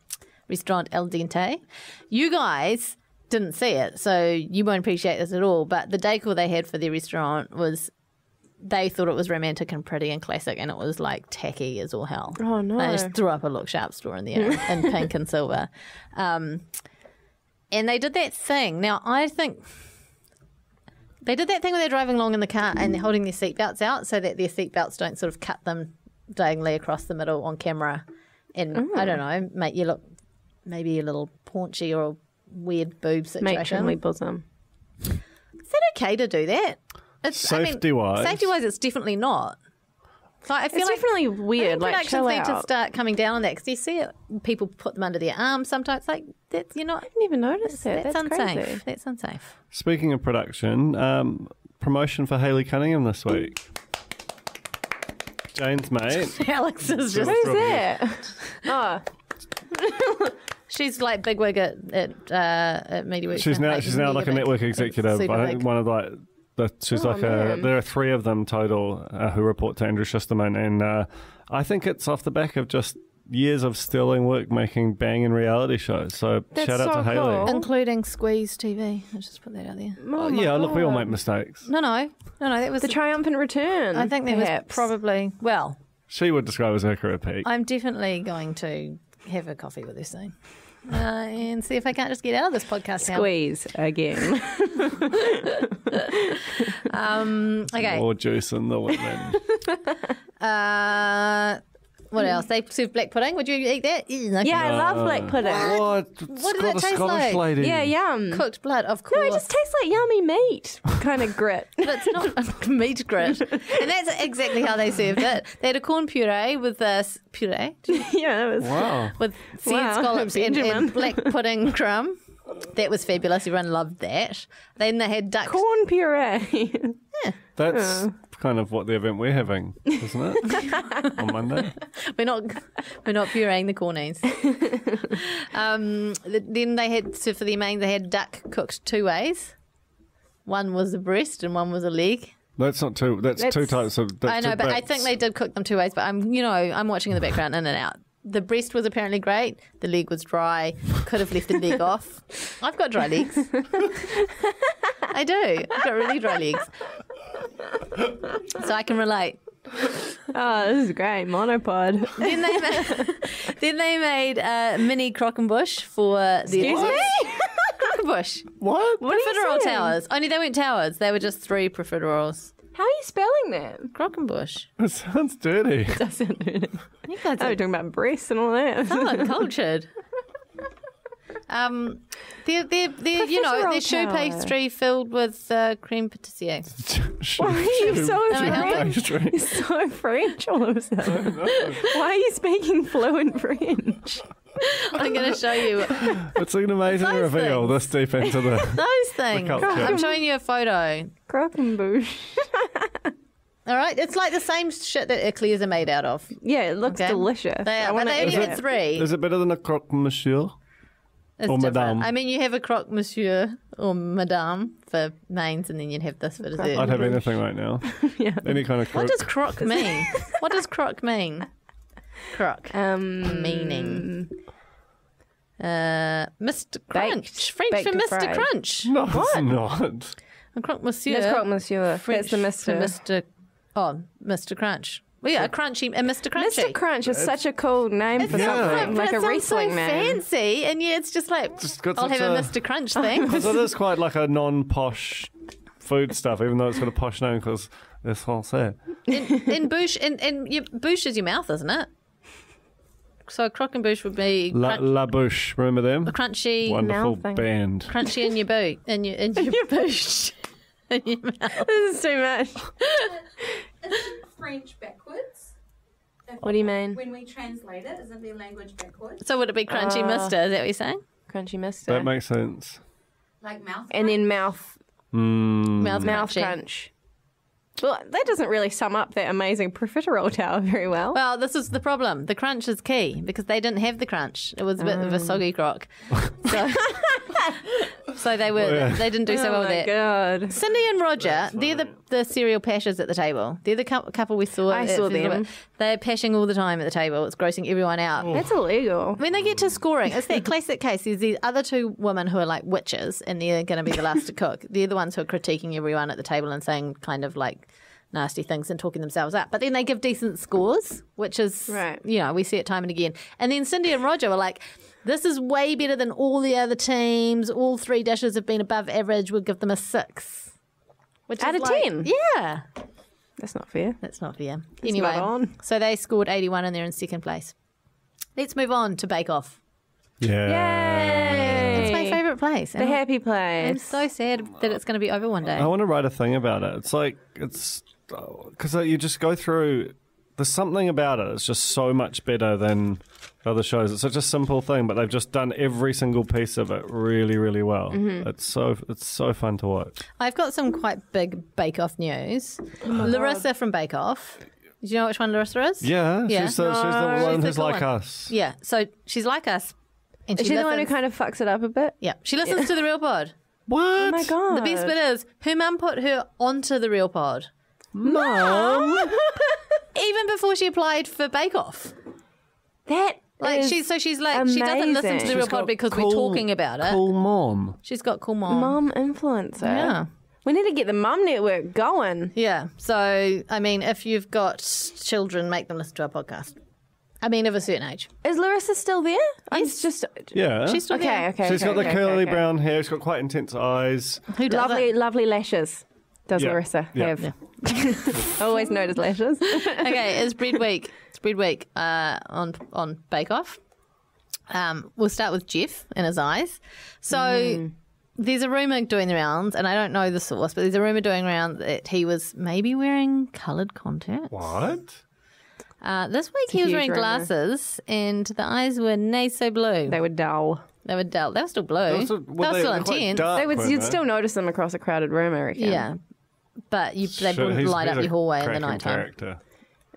restaurant El Dente. You guys didn't see it, so you won't appreciate this at all. But the decor they had for their restaurant was. They thought it was romantic and pretty and classic, and it was like tacky as all hell. Oh, no. They just threw up a look sharp store in the air in pink and silver. Um, and they did that thing. Now, I think they did that thing where they're driving along in the car and they're holding their seatbelts out so that their seatbelts don't sort of cut them diagonally across the middle on camera. And I don't know, make you look maybe a little paunchy or a weird boob situation. Matronly bosom. Is that okay to do that? It's, Safety-wise. Safety wise, it's definitely not. Like, I feel It's like definitely weird. Like, productions chill need to start coming down on that because you see it, people put them under their arms sometimes. Like that's you're not. I didn't even notice that. That's, That's, unsafe. crazy. That's unsafe. Speaking of production, um, promotion for Haley Cunningham this week. Jane's mate. Alex is just. Who's that? oh, She's like big wig at at, uh, at MediaWorks. She's now she's now like a network executive. I think one of like the, she's Oh, like a, there are three of them total uh, who report to Andrew Szusterman, and uh, I think it's off the back of just years of sterling work making bang banging reality shows. So That's shout out so to Haley. including Squeeze TV. Let's just put that out there. Oh, yeah, look, we all make mistakes. No, no, no, no. That was the triumphant return. I think that was probably well. She would describe as her career peak. I'm definitely going to have a coffee with her soon. Uh, and see if I can't just get out of this podcast now. squeeze again. Um, okay. More juice in the women. Uh, what else? They serve black pudding. Would you eat that? Ew, no. yeah, I love black pudding. what? What does it taste Scottish like? lady. Yeah, yum. Cooked blood, of course. No, it just tastes like yummy meat. Kind of grit. but it's not a meat grit. And that's exactly how they served it. They had a corn puree with uh, s- puree yeah, it was. Wow. with seed Wow, scallops and, and black pudding crumb. That was fabulous. Everyone loved that. Then they had duck. Corn puree. That's kind of what the event we're having, isn't it? On Monday. We're not we're not pureeing the cornies. um, th- then they had so for the main they had duck cooked two ways. One was a breast and one was a leg. That's not two. That's, two types of. That's I know, two but I think they did cook them two ways. But I'm, you know, I'm watching in the background, in and out. The breast was apparently great. The leg was dry. Could have left the leg off. I've got dry legs. I do. I've got really dry legs, so I can relate. oh, this is great. Monopod. Then they made, then they made uh, mini Crockenbush for the Excuse me? Crockenbush. What? What are you Profiterole saying? towers. Only they weren't towers. They were just three profiteroles. How are you spelling that? Crockenbush. It sounds dirty. It Does it? You guys Oh, are we're talking about breasts and all that. so uncultured. Um, they're, they're, they're, you know, they're choux pastry filled with uh, cream patissier. Why are you so French? French? You're so French all of a sudden. Why are you speaking fluent French? I'm going to show you It's an amazing Those reveal things. this deep into the. those things. culture. I'm showing you a photo. Croquembouche. All right, it's like the same shit that eclairs are made out of. Yeah, it looks Okay? delicious. They are, but they only eat had three. Is it better than a croque monsieur? It's or different. madame? I mean, you have a croque monsieur or madame for mains, and then you'd have this for dessert. I'd have anything right now. Yeah. Any kind of croque. What does croque mean? what does croque mean? Croque. Um, meaning. Uh, Mr. Crunch. French baked for Mr. fried. Crunch. No, it's not. A croque monsieur. That's croque monsieur. French That's the for Mister. Mr. Oh, Mr. Crunch. Well, yeah, a crunchy, a Mr. Crunchy. Mr. Crunch is such a cool name for Yeah. something, But like it a sounds wrestling so name. fancy, and yeah, it's just like Just got I'll have a a- Mr. Crunch thing. Because it is quite like a non-posh food stuff, even though it's got a posh name because it's français. in, in bouche, in, in your, bouche is your mouth, isn't it? So croque and bouche would be La, La Bouche, remember them? A crunchy, Wonderful mouthing. band. crunchy in your boot, in your in your bouche, in your mouth. This is too much. French backwards. What do you mean? When we translate it, isn't their language backwards? So would it be crunchy Uh, Mister? Is that what you're saying? Crunchy Mister. That makes sense. Like mouth. and then mouth Mm. Mouth, mouth crunchy. crunch. Well, that doesn't really sum up that amazing profiterole tower very well. Well, this is the problem. The crunch is key because they didn't have the crunch. It was a bit of a soggy crock. So so they were oh, Yeah. they didn't do so oh well with my that. god. Cindy and Roger, they're the, the serial pashers at the table. They're the couple we saw. I saw them. They're pashing all the time at the table. It's grossing everyone out. Oh. That's illegal. When they get to scoring, it's that classic case. There's these other two women who are like witches, and they're going to be the last to cook. They're the ones who are critiquing everyone at the table and saying kind of like nasty things and talking themselves up. But then they give decent scores, which is, Right. you know, we see it time and again. And then Cindy and Roger were like, this is way better than all the other teams. All three dishes have been above average. We'll give them a six. Which Out is of like- 10? Yeah. That's not fair. That's not fair. It's anyway, not on. so they scored 81 and they're in second place. Let's move on to Bake Off. Yeah. It's my favourite place. The and I'm- happy I'm place. so sad that it's going to be over one day. I want to write a thing about it. It's like it's uh, because uh, you just go through. There's something about it. It's just so much better than other shows. It's such a simple thing, but they've just done every single piece of it really, really well. Mm-hmm. It's so it's so fun to watch. I've got some quite big Bake Off news. Larissa from Bake Off. Do you know which one Larissa is? Yeah, Yeah. she's the, she's the one She's who's cool like one. us. Yeah. So she's like us. And Is she the one who kind of fucks it up a bit? Yeah. She listens to the real pod. What? Oh my god. The best bit is her mum put her onto the real pod. Mom. Even before she applied for Bake Off. that Like is she's so she's like she doesn't listen to the amazing. real pod because cool- we're talking about it. Cool mom. She's got cool mom. mom influencer. Yeah. We need to get the mum network going. Yeah. So I mean, if you've got children, make them listen to our podcast. I mean, of a certain age. Is Larissa still there? I'm just Yeah, She's still okay. there. Okay. She's okay, got the curly okay. brown hair. She's got quite intense eyes. Who does lovely, it? lovely lashes. Does Yeah. Larissa Yeah. have? I always notice lashes. okay, it's bread week. It's bread week uh, on on Bake Off. Um, we'll start with Jeff and his eyes. So there's a rumor doing the rounds, and I don't know the source, but there's a rumor doing around that he was maybe wearing coloured contacts. What? Uh, this week he was wearing rumour. glasses, and the eyes were nay so blue. they were dull. They were dull. They were still blue. They were still- they were still intense. dark. They would, you'd they? still notice them across a crowded room, I reckon. Yeah. But you, they Sure, wouldn't light up he's your hallway in the cracking night time. character.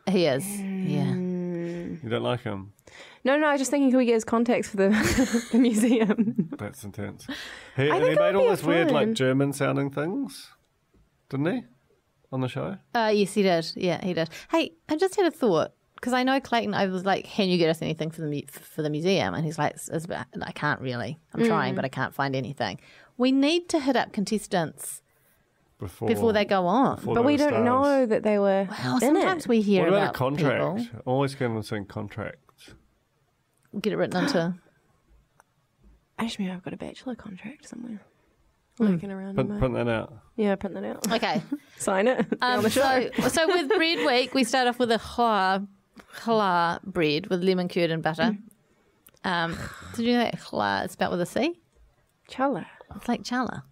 He is. Yeah. You don't like him? No, no, I was just thinking, can we get his contacts for the, the museum? That's intense. He, and he it made would all be those weird, like German sounding things, didn't he? On the show. Uh, yes, he did. Yeah, he did. Hey, I just had a thought because I know Clayton. I was like, "Can you get us anything for the mu- for the museum?" And he's like, "It's- it's "I can't really. I'm trying, but I can't find anything." We need to hit up contestants Before, before they go on. before but they we were don't stars. know that they were Well, in sometimes it. we hear What about, about a contract? people. Always get them saying contract. Get it written into. Actually, I've got a bachelor contract somewhere. Hmm. Looking around. in Print, my- print that out. Yeah, print that out. Okay. Sign it. Um, so, so with bread week, we start off with a challah, challah bread with lemon curd and butter. Um, did you know that challah is spelled with a C? Chala. It's like challah.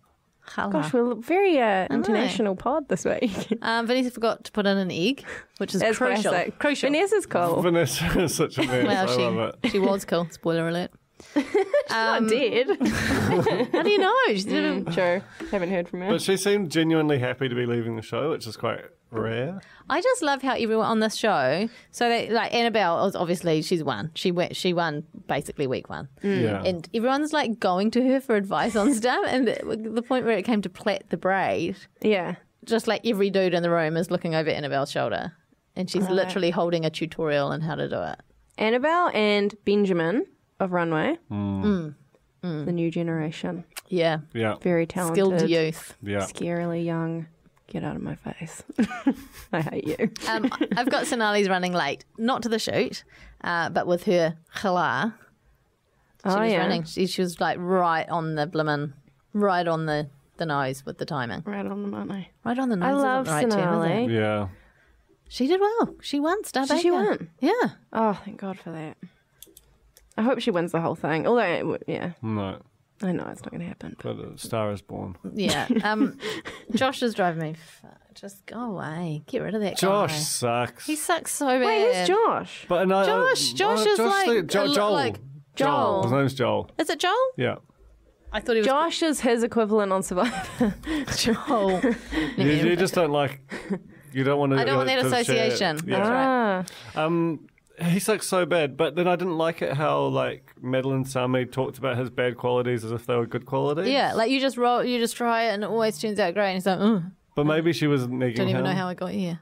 Challah. Gosh, we're very uh, international pod this week. Um, Vanessa forgot to put in an egg, which is That's crucial. classic. Crucial. Vanessa's cool. Vanessa is such a mess. Well, I love it. she, she was cool. Spoiler alert. I'm um, dead. How do you know? She didn't- True. Mm. Haven't heard from her. But she seemed genuinely happy to be leaving the show, which is quite rare. I just love how everyone on this show. So they, like Annabelle was obviously she's won. She went. She won basically week one. Mm. Yeah. And everyone's like going to her for advice on stuff. And the, the point where it came to plait the braid, yeah. just like every dude in the room is looking over Annabelle's shoulder, and she's literally holding a tutorial on how to do it. Annabelle and Benjamin of Runway. Mm. The new generation. Yeah, yeah. Very talented. skilled youth. Yeah. Scarily young. Get out of my face. I hate you. Um, I've got Sonali's running late, not to the shoot, uh, but with her challah. She Oh, was yeah. running. She, she was like right on the blimmin, right on the, the nose with the timing. Right on the money. Right on the nose. I love right, Tim, is? Sonali. Yeah. She did well. She won Star Did she Baker. win? Yeah. Oh, thank God for that. I hope she wins the whole thing. Although, yeah, No. I know it's not going to happen. But a star is born. Yeah. Um, Josh is driving me. Just go away. Get rid of that Josh guy. sucks. He sucks so bad. Wait, who's Josh? But no, Josh. Josh is like the- Jo- a Joel. like Joel. His name's Joel. Is it Joel? Yeah. I thought he was Josh is his equivalent on Survivor. Joel. You, you just don't like. You don't want to. I don't want that association. Yeah. That's right. ah, Um, he sucks so bad. But then I didn't like it how like Madeleine Sami talked about his bad qualities as if they were good qualities. Yeah, like you just roll, you just try it, and it always turns out great. And he's like, oh, but maybe she was negging don't even him. know how I got here.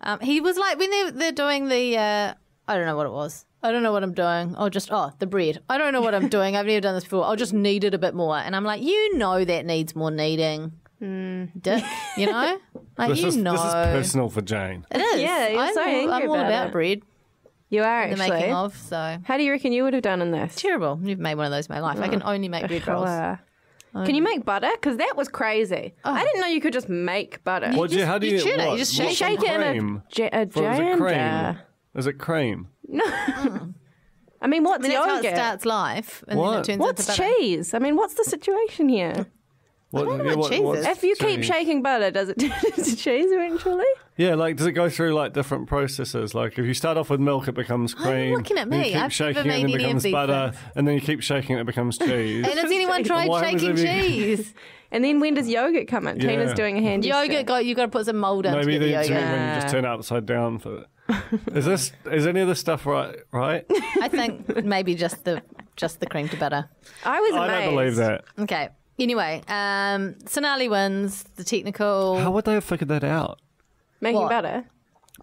Um, he was like when they're they're doing the, uh, I don't know what it was. I don't know what I'm doing. I'll just oh the bread. I don't know what I'm doing. I've never done this before. I'll just knead it a bit more. And I'm like, you know that needs more kneading, dick. You know, like This you is, know. this is personal for Jane. It is. Yeah, I'm so all, angry I'm all about about bread. You are The actually. making of. So How do you reckon you would have done in this? terrible. You've made one of those in my life. I can oh, only make bread rolls. Colour. Can you make butter? Because that was crazy. Oh. I didn't know you could just make butter. What do you? How do you you? tune it, you just What's shake the it in a cream? Ja- a Or is it jam cream? jar. Is it cream? Mm. I mean, what's I mean, that's how it yogurt? starts life, and then What? it turns What's into butter. cheese? I mean, what's the situation here? What, don't know what cheese is. If you keep shaking butter, does it turn into cheese eventually? Yeah, like does it go through like different processes? Like if you start off with milk, it becomes Why are you cream. looking at me? You keep I've shaking never it, and made then it any of becomes butter, things. and then you keep shaking it, it becomes cheese. And has anyone tried What shaking cheese? And then when does yogurt come in? Yeah. Tina's doing a hand Yogurt gesture. got you got to put some mold in to Maybe get the that's yogurt. when you just turn it upside down for it. Is this is any of this stuff right? Right? I think maybe just the just the cream to butter. I was I don't believe that. Okay. Anyway, um, Sonali wins the technical. How would they have figured that out Making What? butter.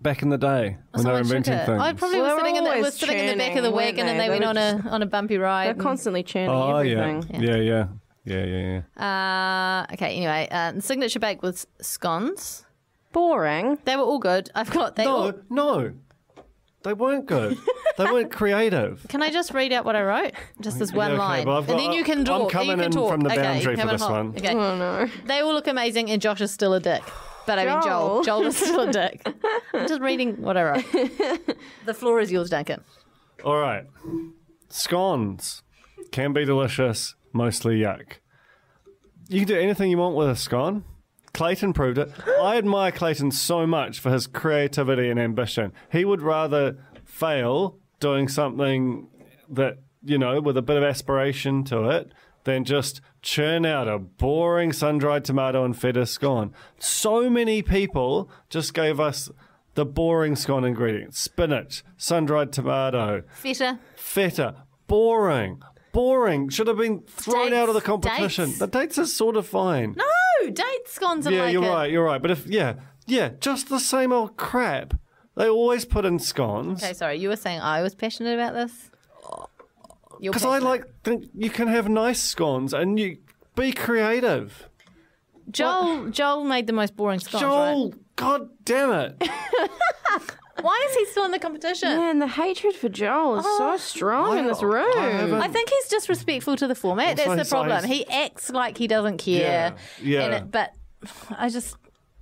back in the day when they were Someone shook inventing it. things? I probably Well, was they sitting were in the, always was sitting in the back of the churning, wagon, weren't and they? they, They went on were a on a bumpy ride. They're and- constantly churning oh everything. yeah. yeah, yeah, yeah, yeah, yeah. Uh, okay. Anyway, uh, the signature bake was scones. Boring. They were all good. I've got. They all, No, no, they weren't good. they weren't creative. Can I just read out what I wrote? Just this one Yeah, okay, line, but I've and got- then you can I'm talk. coming you can in talk. from the okay, boundary for this hot. one. Okay. Oh no. They all look amazing, and Josh is still a dick. But I mean, Joel. Joel. Joel is still a dick. I'm just reading what I wrote. the floor is yours, Duncan. All right. Scones can be delicious, mostly yuck. You can do anything you want with a scone. Clayton proved it. I admire Clayton so much for his creativity and ambition. He would rather fail doing something that, you know, with a bit of aspiration to it than just churn out a boring sun dried tomato and feta scone. So many people just gave us the boring scone ingredients spinach, sun dried tomato, Feta. feta. Boring. Boring. Should have been thrown out of the competition. Dates. the dates are sort of fine. No, date scones are yeah, like you're a- right. You're right. But if yeah, yeah, just the same old crap. They always put in scones Okay, sorry. You were saying I was passionate about this. You're because I passionate. like think you can have nice scones and you be creative. Joel. Joel made the most boring scones, Joel, right? god damn it! Why is he still in the competition? Man, the hatred for Joel is so strong in this room. I I think he's disrespectful to the format. Also, That's the he's- problem. He acts like he doesn't care. Yeah, yeah. It, but I just,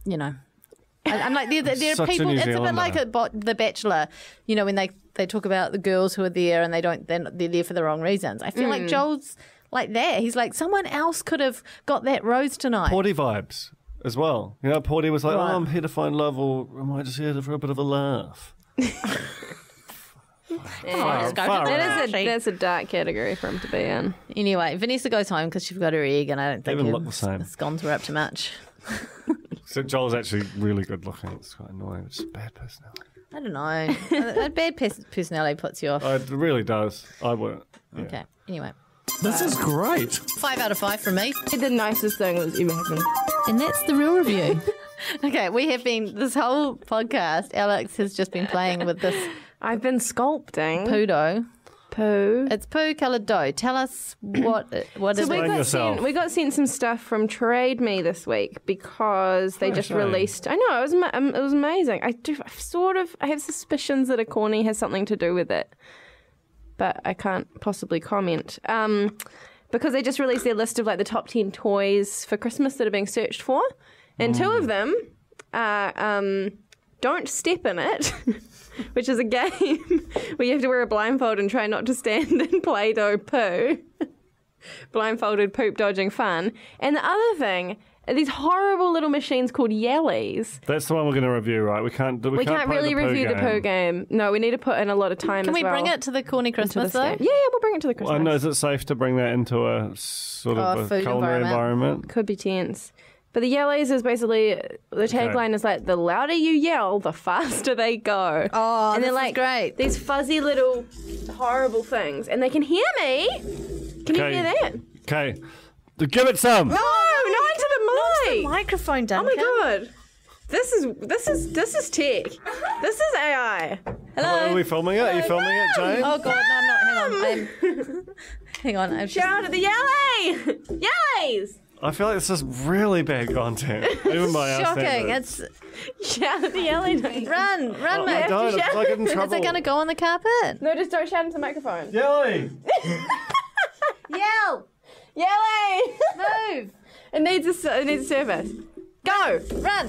you know. I- I'm like there, there are Such a people. New It's a bit like a, bo- The Bachelor, you know, when they they talk about the girls who are there and they don't they're, not- they're there for the wrong reasons. I feel Hmm. like Joel's like that. He's like someone else could have got that rose tonight. Porty vibes as well. You know, Porty was like, Right. "Oh, I'm here to find love, or am I just here for a bit of a laugh?" Just go to far. That is a that's a dark category for him to be in. Anyway, Vanessa goes home because she forgot her egg, and I don't think even her look the same. scones were up to much. So Joel's actually really good looking. It's quite annoying. It's a bad personality. I don't know. a, a bad pers- personality puts you off. It really does. I would. Yeah. Okay. Anyway, This is great. five out of five from me. The nicest thing that's ever happened. And that's the real review. okay, we have been this whole podcast. Alex has just been playing with this I've been sculpting poo dough. poo. It's poo coloured dough. Tell us what it- what So is we it? Explain got yourself. sent we got sent some stuff from Trade Me this week because they just shame. released. I know it was ma- um, it was amazing. I do I sort of I have suspicions that a corny has something to do with it, but I can't possibly comment. Um, because they just released their list of like the top ten toys for Christmas that are being searched for, and two of them are um, "Don't Step in It." Which is a game where you have to wear a blindfold and try not to stand in Play-Doh poo blindfolded poop dodging fun. And the other thing, these horrible little machines called Yellies. That's the one we're going to review, right? We can't. We, We, can't, play really the poo review the poo game. No, we need to put in a lot of time. Can as we well bring it to the corny Christmas this though? Yeah, yeah, we'll bring it to the Christmas. I know. Is it safe to bring that into a sort Oh, of a food culinary environment. environment? Could be tense. But the yellies is basically the tagline is like the louder you yell, the faster they go. Oh, and this they're is like great. these fuzzy little horrible things, and they can hear me. Can you hear that? Okay. Give it some. No, not into the mic. Microphone, Oh my god. This is this is this is tech. This is AI. Hello. Are we filming it? Are you filming it, Jane? Oh god, no, I'm not. Hang on. I'm, hang on. I'm just, Shout at the yelly! Yellies! I feel like this is really bad content. Even by our shocking. standards. It's Shout at the yelly. run, run, I mate. don't. I get in trouble. Is it going to go on the carpet? No, just don't shout into the microphone. Yelly! Yell, Yelly! move, it needs a s- it needs a service. Go! run.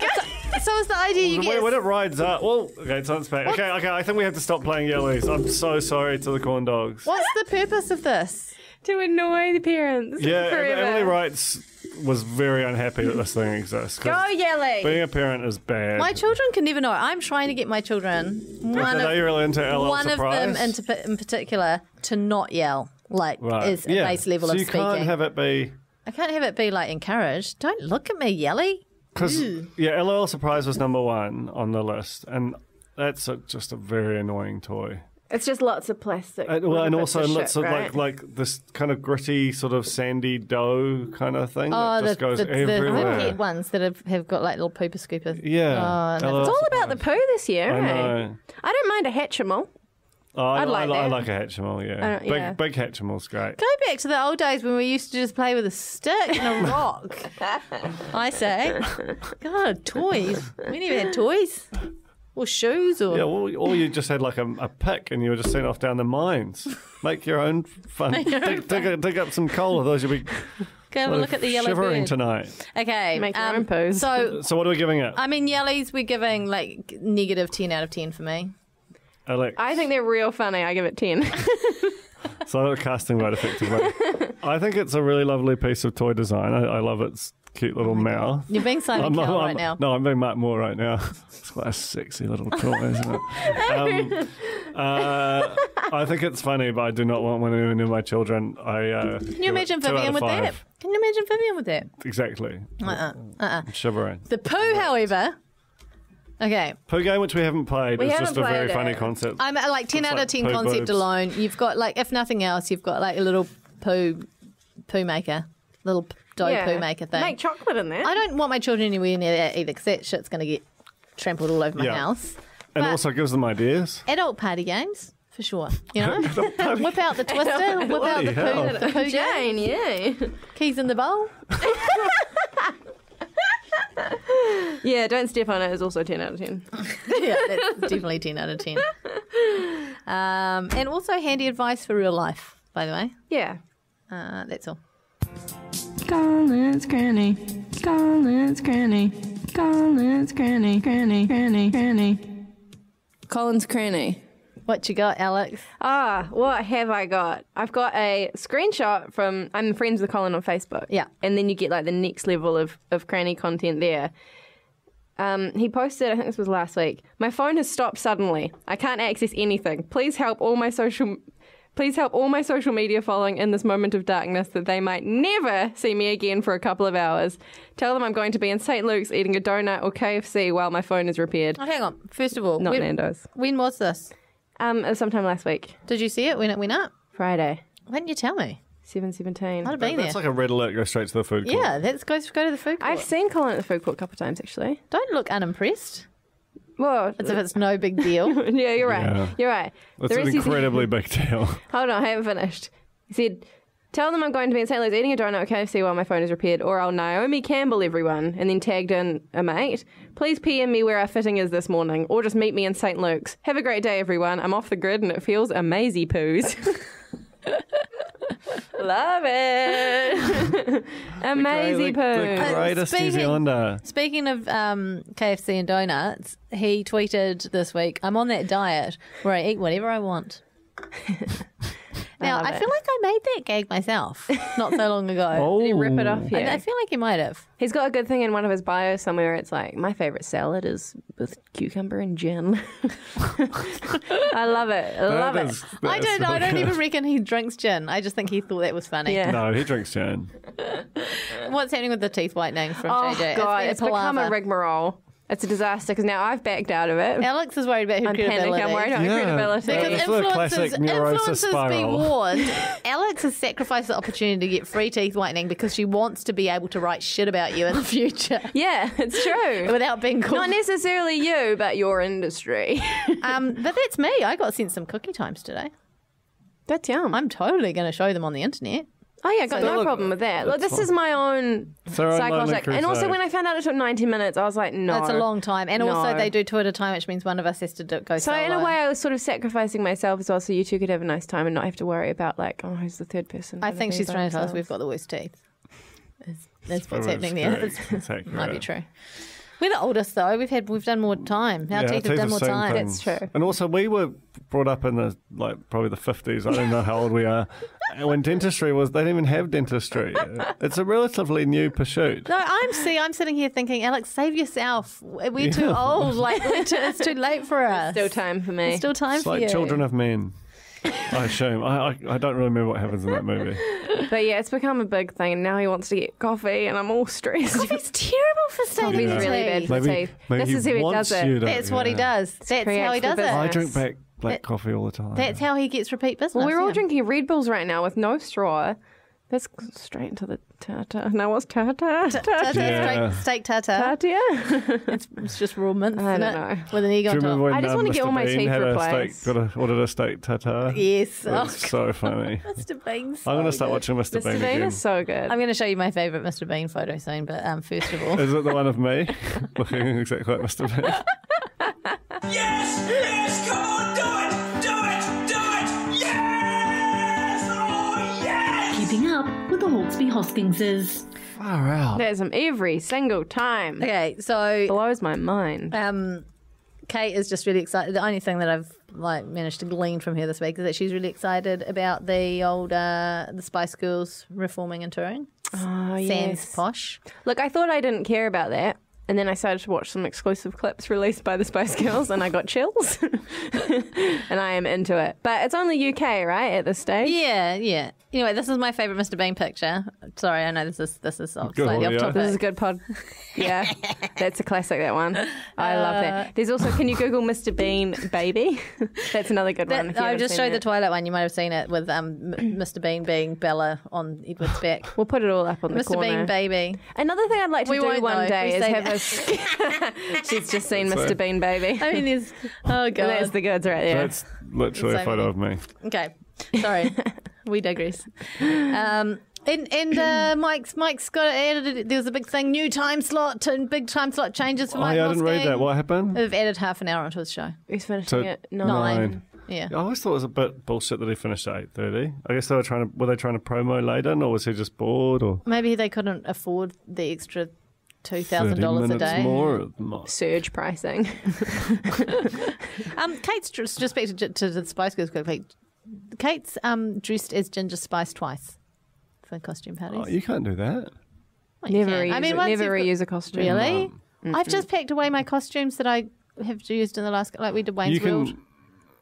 So, so is the idea you When, get? when it rides up, well, okay, so it's back. Okay, okay, I think we have to stop playing Yellies. I'm so sorry to the corn dogs. What's the purpose of this? To annoy the parents. Yeah, forever. Emily Wrights was very unhappy that this thing exists. Go, Yelly! Being a parent is bad. My children can never know. I'm trying to get my children, one of, really into LL one of Surprise? them into, in particular, to not yell. Like Right. is a yeah. base level so of you speaking. can't have it be I can't have it be like encouraged. Don't look at me, Yelly. because yeah, LOL Surprise was number one on the list, and that's a, just a very annoying toy. It's just lots of plastic. And, well, and also of lots shit, of right? like like this kind of gritty sort of sandy dough kind of thing Oh, that the, just goes the, the, everywhere. pet ones that have, have got like little pooper scoopers. Yeah. Oh, no. It's all about the poo this year, I eh? know. I don't mind a Hatchimal. Oh, I, I'd like I, I that. like a Hatchimal, yeah. Uh, big yeah. big Hatchimal's great. Go back to the old days when we used to just play with a stick and a rock. I say. God, toys. We never had toys. Or shoes or Yeah, or, or you just had like a, a pick and you were just sent off down the mines. Make your own fun. Make your own dig, dig, dig up some coal, otherwise you'll be go have a look at the yellow shivering bird. tonight. Okay. Make your um, own poos. So So what are we giving it? I mean yellies we're giving like negative ten out of ten for me. Alex. I think they're real funny. I give it 10. So I'm casting vote effectively. I think it's a really lovely piece of toy design. I, I love its cute little mouth. You're being Simon I'm- Cowell I'm- right now. No, I'm being Marc Moore right now. It's quite a sexy little toy, isn't it? Um, uh, I think it's funny, but I do not want one of my children. I uh, Can you imagine Vivian with that? Can you imagine Vivian with that? Exactly. Uh-uh. Uh-uh. Shivering. The poo, however. Okay. Poo game, which we haven't played, We is haven't just a very played funny concept. I'm at like 10 Looks out like of 10 concept boobs. alone. You've got like, if nothing else, you've got like a little poo, poo maker, little dough Yeah. poo maker thing. Make chocolate in there. I don't want my children anywhere near that either because that shit's going to get trampled all over my Yeah. house. and but- also gives them ideas. Adult party games, for sure. You know? whip out the twister, whip out the Bloody poo, the poo Jane, game. yeah. Keys in the bowl. Yeah, don't step on it is also 10 out of 10. yeah, that's definitely 10 out of 10. Um, and also handy advice for real life, by the way. Yeah. Uh, that's all. Colin's Granny. Colin's Granny. Colin's Granny. Granny. Granny. Granny. Colin's Granny. What you got, Alex? Ah, what have I got? I've got a screenshot from I'm friends with Colin on Facebook. Yeah. And then you get like the next level of, of cranny content there. Um, he posted, I think this was last week. My phone has stopped suddenly. I can't access anything. Please help all my social please help all my social media following in this moment of darkness that they might never see me again for a couple of hours. Tell them I'm going to be in St. Luke's eating a donut or KFC while my phone is repaired. Oh, hang on. First of all, Not when, Nando's. when was this? Um, it was sometime last week. Did you see it when it went up? Friday. Why didn't you tell me? Seven seventeen. I'd have been That's there. like a red alert. Go straight to the food court. yeah, let's go, go to the food court. I've seen Colin at the food court a couple of times actually. Don't look unimpressed. Well, As if it's no big deal. yeah, you're right. Yeah. You're right. That's The an rest he incredibly big deal. Hold on, I haven't finished. He said, Tell them I'm going to be in St. Luke's eating a donut at KFC while my phone is repaired, or I'll Naomi Campbell everyone, and then tagged in a mate. Please PM me where our fitting is this morning, or just meet me in St. Luke's. Have a great day, everyone. I'm off the grid and it feels amazing poos. Love it. amazing the, poos. the greatest New Speaking- Zealander. Speaking of um, KFC and donuts, he tweeted this week, I'm on that diet where I eat whatever I want. Now, love I, feel like I made that gag myself not so long ago. Oh. Did he rip it off? Oh. I, Yeah. I feel like he might have. He's got a good thing in one of his bios somewhere. It's like my favorite salad is with cucumber and gin. I love it. I love That it. is- I don't. I don't even reckon he drinks gin. I just think he thought that was funny. Yeah. No, he drinks gin. What's happening with the teeth whitening from Oh JJ? god, been it's become a rigmarole. It's a disaster because now I've backed out of it. Alex is worried about her I'm credibility. panicking. I'm worried about Yeah. credibility. Because It's a classic influencers, neurosis influencers be spiral. warned. Alex has sacrificed the opportunity to get free teeth whitening because she wants to be able to write shit about you in the future Yeah, it's true. without being called. Not necessarily you, but your industry. um, but that's me. I got sent some cookie times today. That's yum. I'm totally going to show them on the internet. Oh yeah, got So no look, problem with that. Look, that's this is my own It's our psychological. And also, when I found out it took 90 minutes, I was like, no. That's a long time, and also they do two at a time, which means one of us has to do, go. So in a way, I was sort of sacrificing myself as well, so you two could have a nice time and not have to worry about like, oh, who's the third person? I think she's trying to tell us we've got the worst teeth. That's, that's what's happening there. correct. It's- It's might be true. We're the oldest though. We've had we've done more time. Our Yeah, teeth have done more seen time. things. That's true. And also, we were brought up in the like probably the fifties. I don't know how old we are. And when dentistry was, they didn't even have dentistry. It's a relatively new pursuit. No, I'm see. I'm sitting here thinking, Alex, save yourself. We're too old. Like too, it's too late for us. Still time for me. There's still time It's for like you. Children of Men. Oh, I assume. I, I I don't really remember what happens in that movie. But yeah, it's become a big thing, and now he wants to get coffee, and I'm all stressed. Coffee's terrible for staying Coffee's in really bad for Maybe, teeth. maybe This is how he wants does it. you to- That's what he yeah. does. That's how he the does it. I drink back black That- coffee all the time. That's how he gets repeat business. Well, we're all yeah. drinking Red Bulls right now with no straw. That's straight into the tartar. No, what's tartar? Tartar, Yeah. steak, steak tartar. Tartar. It's, it's just raw mince, I don't it? know. With an egg on top. when I just um, wanna Mr. get all my Bean teeth had a replaced. steak, got a, ordered a steak tartare? Yes. Oh, That's so funny. Mr. Bean. I'm going to start watching Mr. Mr. Bean Bean again. is so good. I'm going to show you my favourite Mr. Bean photo soon, but um, first of all, Is it the one of me looking exactly like Mr. Bean? Yes! Yes! Come on! Do it! Keeping up with the Hawkesby Hoskingses. Far out. There's them every single time. okay, so Blows my mind. um, Kate is just really excited. The only thing that I've like managed to glean from her this week is that she's really excited about the old uh, the Spice Girls reforming and touring. Oh, Sans yes. posh. Look, I thought I didn't care about that. And then I started to watch some exclusive clips released by the Spice Girls, and I got chills. and I am into it. But it's only UK, right, at this stage? Yeah, yeah. Anyway, this is my favourite Mr. Bean picture. Sorry, I know this is this is off, Good slightly off audio. topic. This is a good pod. Yeah, that's a classic. That one, I love Uh, that. There's also, can you Google Mr. Bean baby? that's another good one. That, if you I haven't just seen showed the it. Twilight one. You might have seen it with um, Mr. Bean being Bella on Edward's back. We'll put it all up on the Mr. corner. Bean baby. Another thing I'd like to We do one know. day We is say have that. She's just seen That's Mr. it. Bean baby. I mean, there's oh god. That's the goods right there. That's literally a So photo many. of me. Okay, sorry, we digress. Um, and and uh, Mike's Mike's got added. There was a big thing, new time slot and big time slot changes for Oh, Mike. yeah, I didn't read Hosking. that. What happened? They've added half an hour onto his show. He's finishing So- it. Nine. Nine. Yeah. I always thought it was a bit bullshit that he finished at eight thirty. I guess they were trying to were they trying to promo Leighton or was he just bored or Maybe they couldn't afford the extra two thousand thirty dollars a day. more? Not- Surge pricing. Um, Kate's just just back to, to the Spice Girls quickly. Kate's um dressed as Ginger Spice twice for costume parties. Oh, you can't do that. Well, never can. reuse, I mean, it, never you've got- reuse a costume. Really? I've just packed away my costumes that I have used in the last, like we did Wayne's you can. World,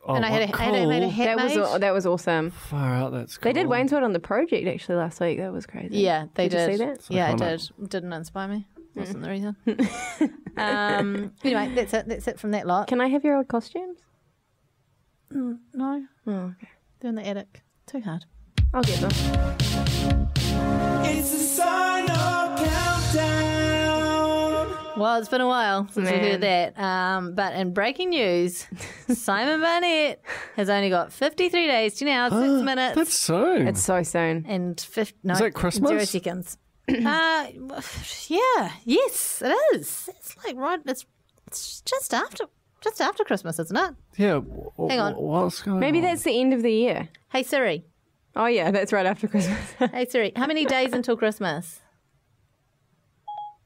Oh, and I had a, what? I had a, made a Cool. hat That was made. aw- that was awesome. Far out. That's cool. They did Wayne's World on the project actually last week. That was crazy. yeah, they did. did. You see that? Yeah, I iconic. did. Didn't inspire me. Wasn't the reason. um, anyway, that's it. That's it from that lot. Can I have your old costumes? no, Oh, okay. they're in the attic. Too hard. I'll get them. It's the sign of countdown. Well, it's been a while since we heard that. Um, but in breaking news, Simon Barnett has only got 53 days to now, six minutes. That's soon. It's so soon. and fif- no, Is that Christmas? Zero seconds. Uh, yeah, yes, it is. It's like right. It's it's just after just after Christmas, isn't it? yeah. w- w- Hang on. What's going Maybe on? that's the end of the year. Hey Siri, Oh yeah, that's right after Christmas. hey Siri, how many days until Christmas?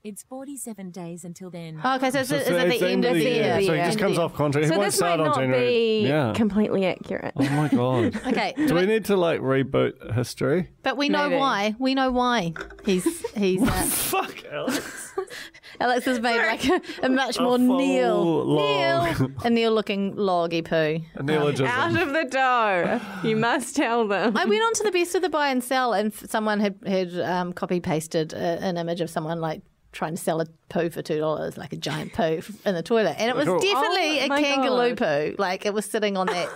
It's 47 days until then. Oh, okay, so it's, So it's it's at the end of the year. So he just comes off contract. He So won't this might start on not January. be yeah. completely accurate. Oh my god. Okay, Do we need to like reboot history? but we know Maybe. why. We know why. He's he's uh, Fuck Alex. Alex has made like a, a much more Neil log. Neil a Neil looking loggy poo. A neologism. Out of the dough. You must tell them. I went on to the best of the buy and sell, and someone had had um, copy pasted a, an image of someone like trying to sell a poo for two dollars, like a giant poo in the toilet, and it was Oh definitely oh a my kangaroo God. poo. Like it was sitting on that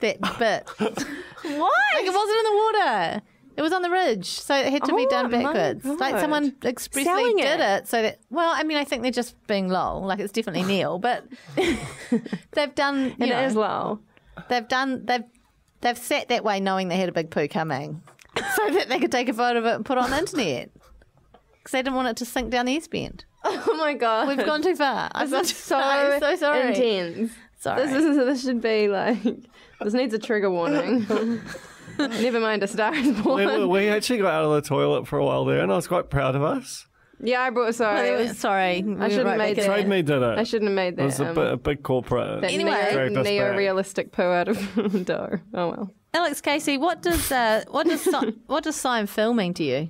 that bit. What? Like it wasn't in the water. It was on the ridge, so it had to be Oh done backwards. Like someone expressly Selling did it. it. so that. Well, I mean, I think they're just being lol. Like it's definitely Neil, but they've done. You It know, is low. They've done. They've they've sat that way knowing they had a big poo coming, so that they could take a photo of it and put it on the internet. Because I didn't want it to sink down the S-bend. Oh my god. We've gone too far. I've gone This too is so, far. I'm so sorry. intense. Sorry. This is this should be like this needs a trigger warning. Never mind, a star is born. we, we actually got out of the toilet for a while there, and I was quite proud of us. Yeah, I brought sorry. Well, it was- sorry. We I shouldn't right have made back that. Trade Me did it. I shouldn't have made that. It that. was a, um, bit, a big corporate. that Anyway. neo-realistic poo out of dough. Oh well. Alex Casey, what does uh, what does si- what does sign Phil mean to you?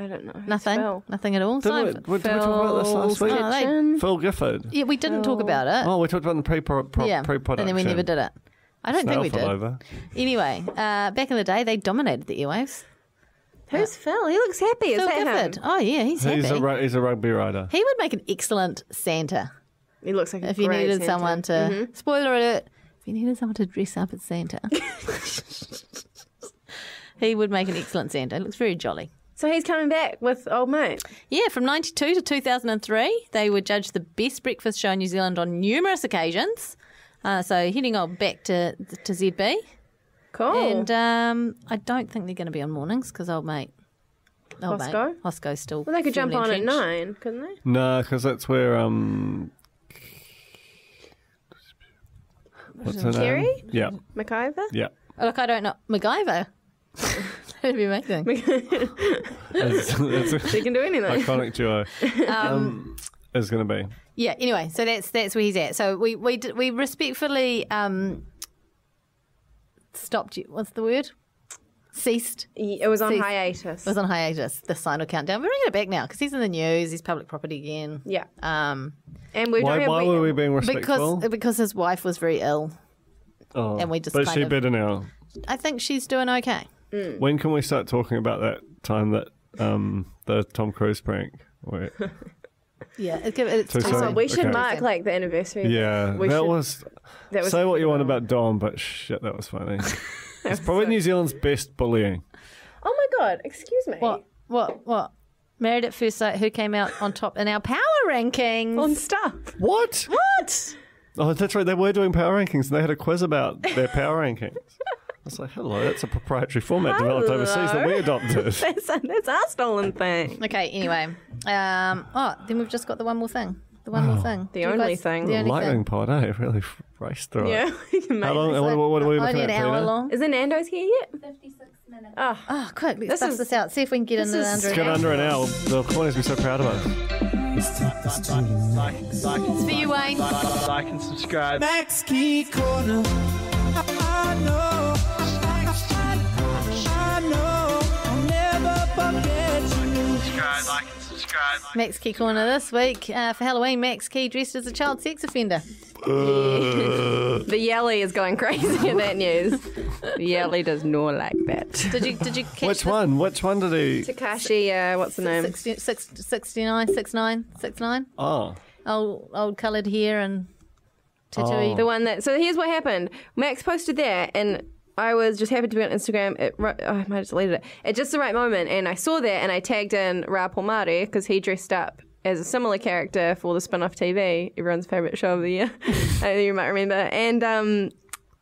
I don't know. Nothing. Phil? Nothing at all. Didn't we, Sign- we, did we talk about this last week? Oh, they- Phil Gifford. yeah, we didn't talk about it. Oh, we talked about the pre pro, pro, yeah, pre-production. and then we never did it. I don't think we Snail did. over. Anyway, uh, back in the day, they dominated the airwaves. Who's Phil? He looks happy. Is Phil that Gifford. him? Oh yeah, he's happy. He's a, ru- he's a rugby rider. he would make an excellent Santa He looks like a if you great needed Santa. someone to. Mhm. Spoiler alert! If you needed someone to dress up as Santa, he would make an excellent Santa. It looks very jolly. So he's coming back with old mate. Yeah, from 92 to 2003, they were judged the best breakfast show in New Zealand on numerous occasions. Uh, so heading on back to to ZB. Cool. And um, I don't think they're going to be on mornings because old mate. Old mate. Hosco? Hosco's still. well, they could jump firmly on at nine, couldn't they? No, because that's where um. What's her Kerre? name? Yeah, McIvor? yeah. Oh, Look, I don't know. MacGyver. That'd be amazing. It's, it's He an can do anything. iconic duo. Um, is going to be. Yeah. Anyway, so that's that's where he's at. So we we we respectfully um stopped. You. What's the word? Ceased. It was on Ceased. hiatus. It was on hiatus. The sign will count. We're bringing it back now because he's in the news. He's public property again. Yeah. Um, and we Why, why we, were we being respectful? because because his wife was very ill. oh, and we just but kind she of- better now. I think she's doing okay. When can we start talking about that time that um, the Tom Cruise prank? Where, Yeah, it's, it's Too too soon? soon. we should Okay. mark like the anniversary. yeah, We that should- was. that was Say what you want about Dom, but shit, that was funny. it's probably New Zealand's best bullying. Oh my god! Excuse me. What? What? What? Married at First Sight, who came out on top in our power rankings? on stuff? What? what? Oh, that's right. They were doing power rankings, and they had a quiz about their power rankings. I was like, "Hello, that's a proprietary format developed overseas that we adopted." That's that's our stolen thing. Okay. Anyway, um, oh, then we've just got the one more thing. The one more thing. The Do only guys- thing. The only Lightning thing. pod, eh? Really raced through Yeah. it. How Amazing. long? What, what, what are we looking Only an hour Peter? long. Is the Nando's here yet? 56 minutes. Oh, Oh, quick! Let's This bust is- this out. See if we can get in this there is- under Let's an get under an hour. The corners be so proud of us. It's for you, Wayne. Like and subscribe. Max Key Corner. I know. I know. I'll never forget you. Subscribe, like and subscribe. Max Key Corner this week uh, for Halloween. Max Key dressed as a child sex offender. the Yelly is going crazy in that news. The Yelly does not like that. Did you? Did you catch Which the one? Which one did he? Tekashi, uh, what's the name? 60, 69, 69, 69? Oh, Old, old coloured hair and tattooy. The one that. So here's what happened. Max posted that, and I was just happened to be on Instagram. It, ri- oh, I might have deleted it at just the right moment, and I saw that, and I tagged in Ra Palmari because he dressed up as a similar character for the spin-off TV, everyone's favorite show of the year. you might remember, and um,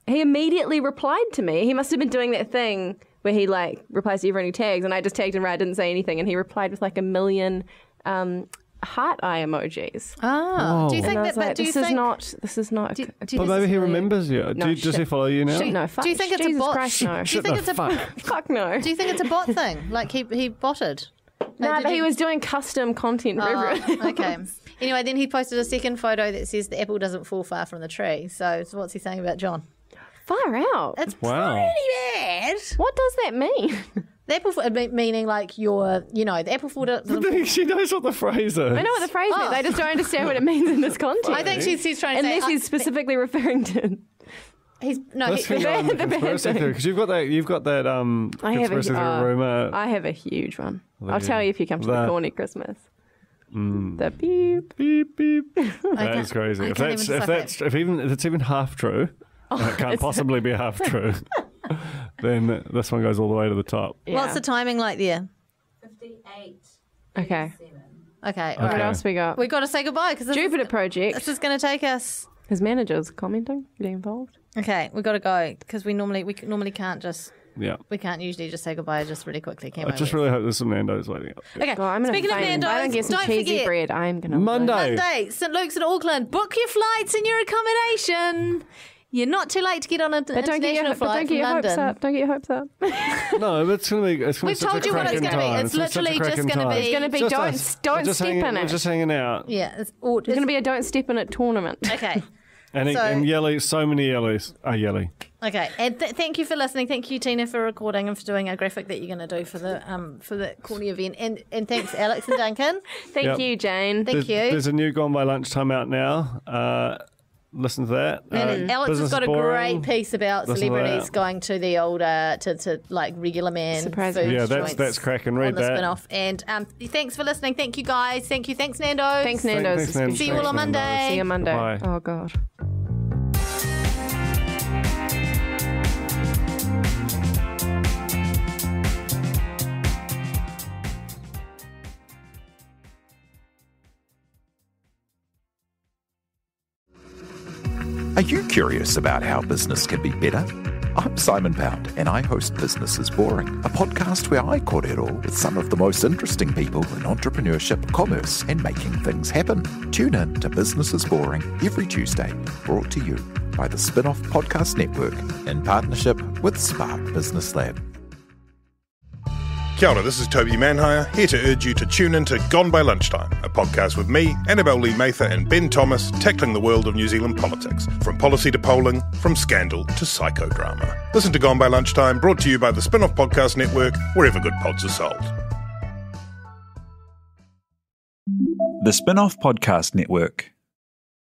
he immediately replied to me. He must have been doing that thing where he like replies to everyone who tags, and I just tagged him right, didn't say anything, and he replied with like a million. Um, Heart eye emojis. Oh, do you think And I that? was But like, do you this think? is not. This is not. do, a- do you but think- maybe he remembers you. No, do, does he follow you now? Shit, no, fuck. do you think it's Jesus a bot? Christ, no. Do you think no, it's a fuck. Fuck no. Do you think it's a bot thing? Like he he botted? No, did but he you- was doing custom content for Oh, okay. Anyway, then he posted a second photo that says the apple doesn't fall far from the tree. So, so what's he saying about John? Far out. That's Wow. pretty bad. What does that mean? The apple, f- meaning like your, you know, the apple fall doesn't. she knows what the phrase is. I know what the phrase is. I just don't understand what it means in this context. I think she's, she's trying to Unless say. he's specifically referring to. he's no. Let's He, hang on the the bad conspiracy thing. theory because you've got that. You've got that. Um, I have a, theory uh, rumor. I have a huge one. There I'll you tell you if you come to That- the corny Christmas. Mm. The beep. beep beep. That crazy. I If can't that's if decipher that's if even if it's even half true, and it can't possibly be half true. then this one goes all the way to the top. What's the timing like there? 58. Okay. Okay. all What right. else we got? We've got to say goodbye because this, Jupiter Project. this is going to take us. His manager's commenting, getting involved. Okay, we've got to go because we normally we c- normally can't just Yeah. we can't usually just say goodbye just really quickly, can I we? just really hope there's some Nando's waiting up. Okay. God, I'm gonna Speaking of faint. Nando's, if I don't get some don't cheesy forget bread, I'm gonna Monday. Monday, St Luke's in Auckland. Book your flights and your accommodation. You're not too late to get on an But don't get your, international but don't get from your hopes London. up. Don't get your hopes up. No, but it's gonna be. It's gonna We've be such told a you what it's gonna be. time. It's literally just gonna be- It's gonna be Just don't- us. don't just step hanging, in We're just hanging out. Yeah, it's, all, It's going to be a don't step in it tournament. okay. And, So- and yelly, so many yellies. are yelly. Okay, and th- thank you for listening. Thank you, Tina, for recording and for doing a graphic that you're going to do for the um for the corny event. And and thanks, Alex and Duncan. Thank Yep. you, Jane. Thank there's, you. There's a new Gone by Lunchtime out now. Uh, listen to that. And Uh, Alex has Business got a Boring. great piece about Listen celebrities that. going to the old uh, to, to like regular man Surprise food Yeah, that's that's cracking. on Read the that. spin-off. And um, thanks for listening. Thank you guys. Thank you. Thanks, Nando. Thanks, Nando. thanks, Nando's. See you all on Thanks, Nando's. Monday. See you Monday. Bye. Oh, God. Are you curious about how business can be better? I'm Simon Pound, and I host Business is Boring, a podcast where I caught it all with some of the most interesting people in entrepreneurship, commerce, and making things happen. Tune in to Business is Boring every Tuesday, brought to you by the Spin-off Podcast Network in partnership with Spark Business Lab. Kia ora, this is Toby Manhire, here to urge you to tune in to Gone by Lunchtime, a podcast with me, Annabelle Lee Mather, and Ben Thomas, tackling the world of New Zealand politics, from policy to polling, from scandal to psychodrama. Listen to Gone by Lunchtime, brought to you by the Spin off Podcast Network, wherever good pods are sold. The Spin off Podcast Network.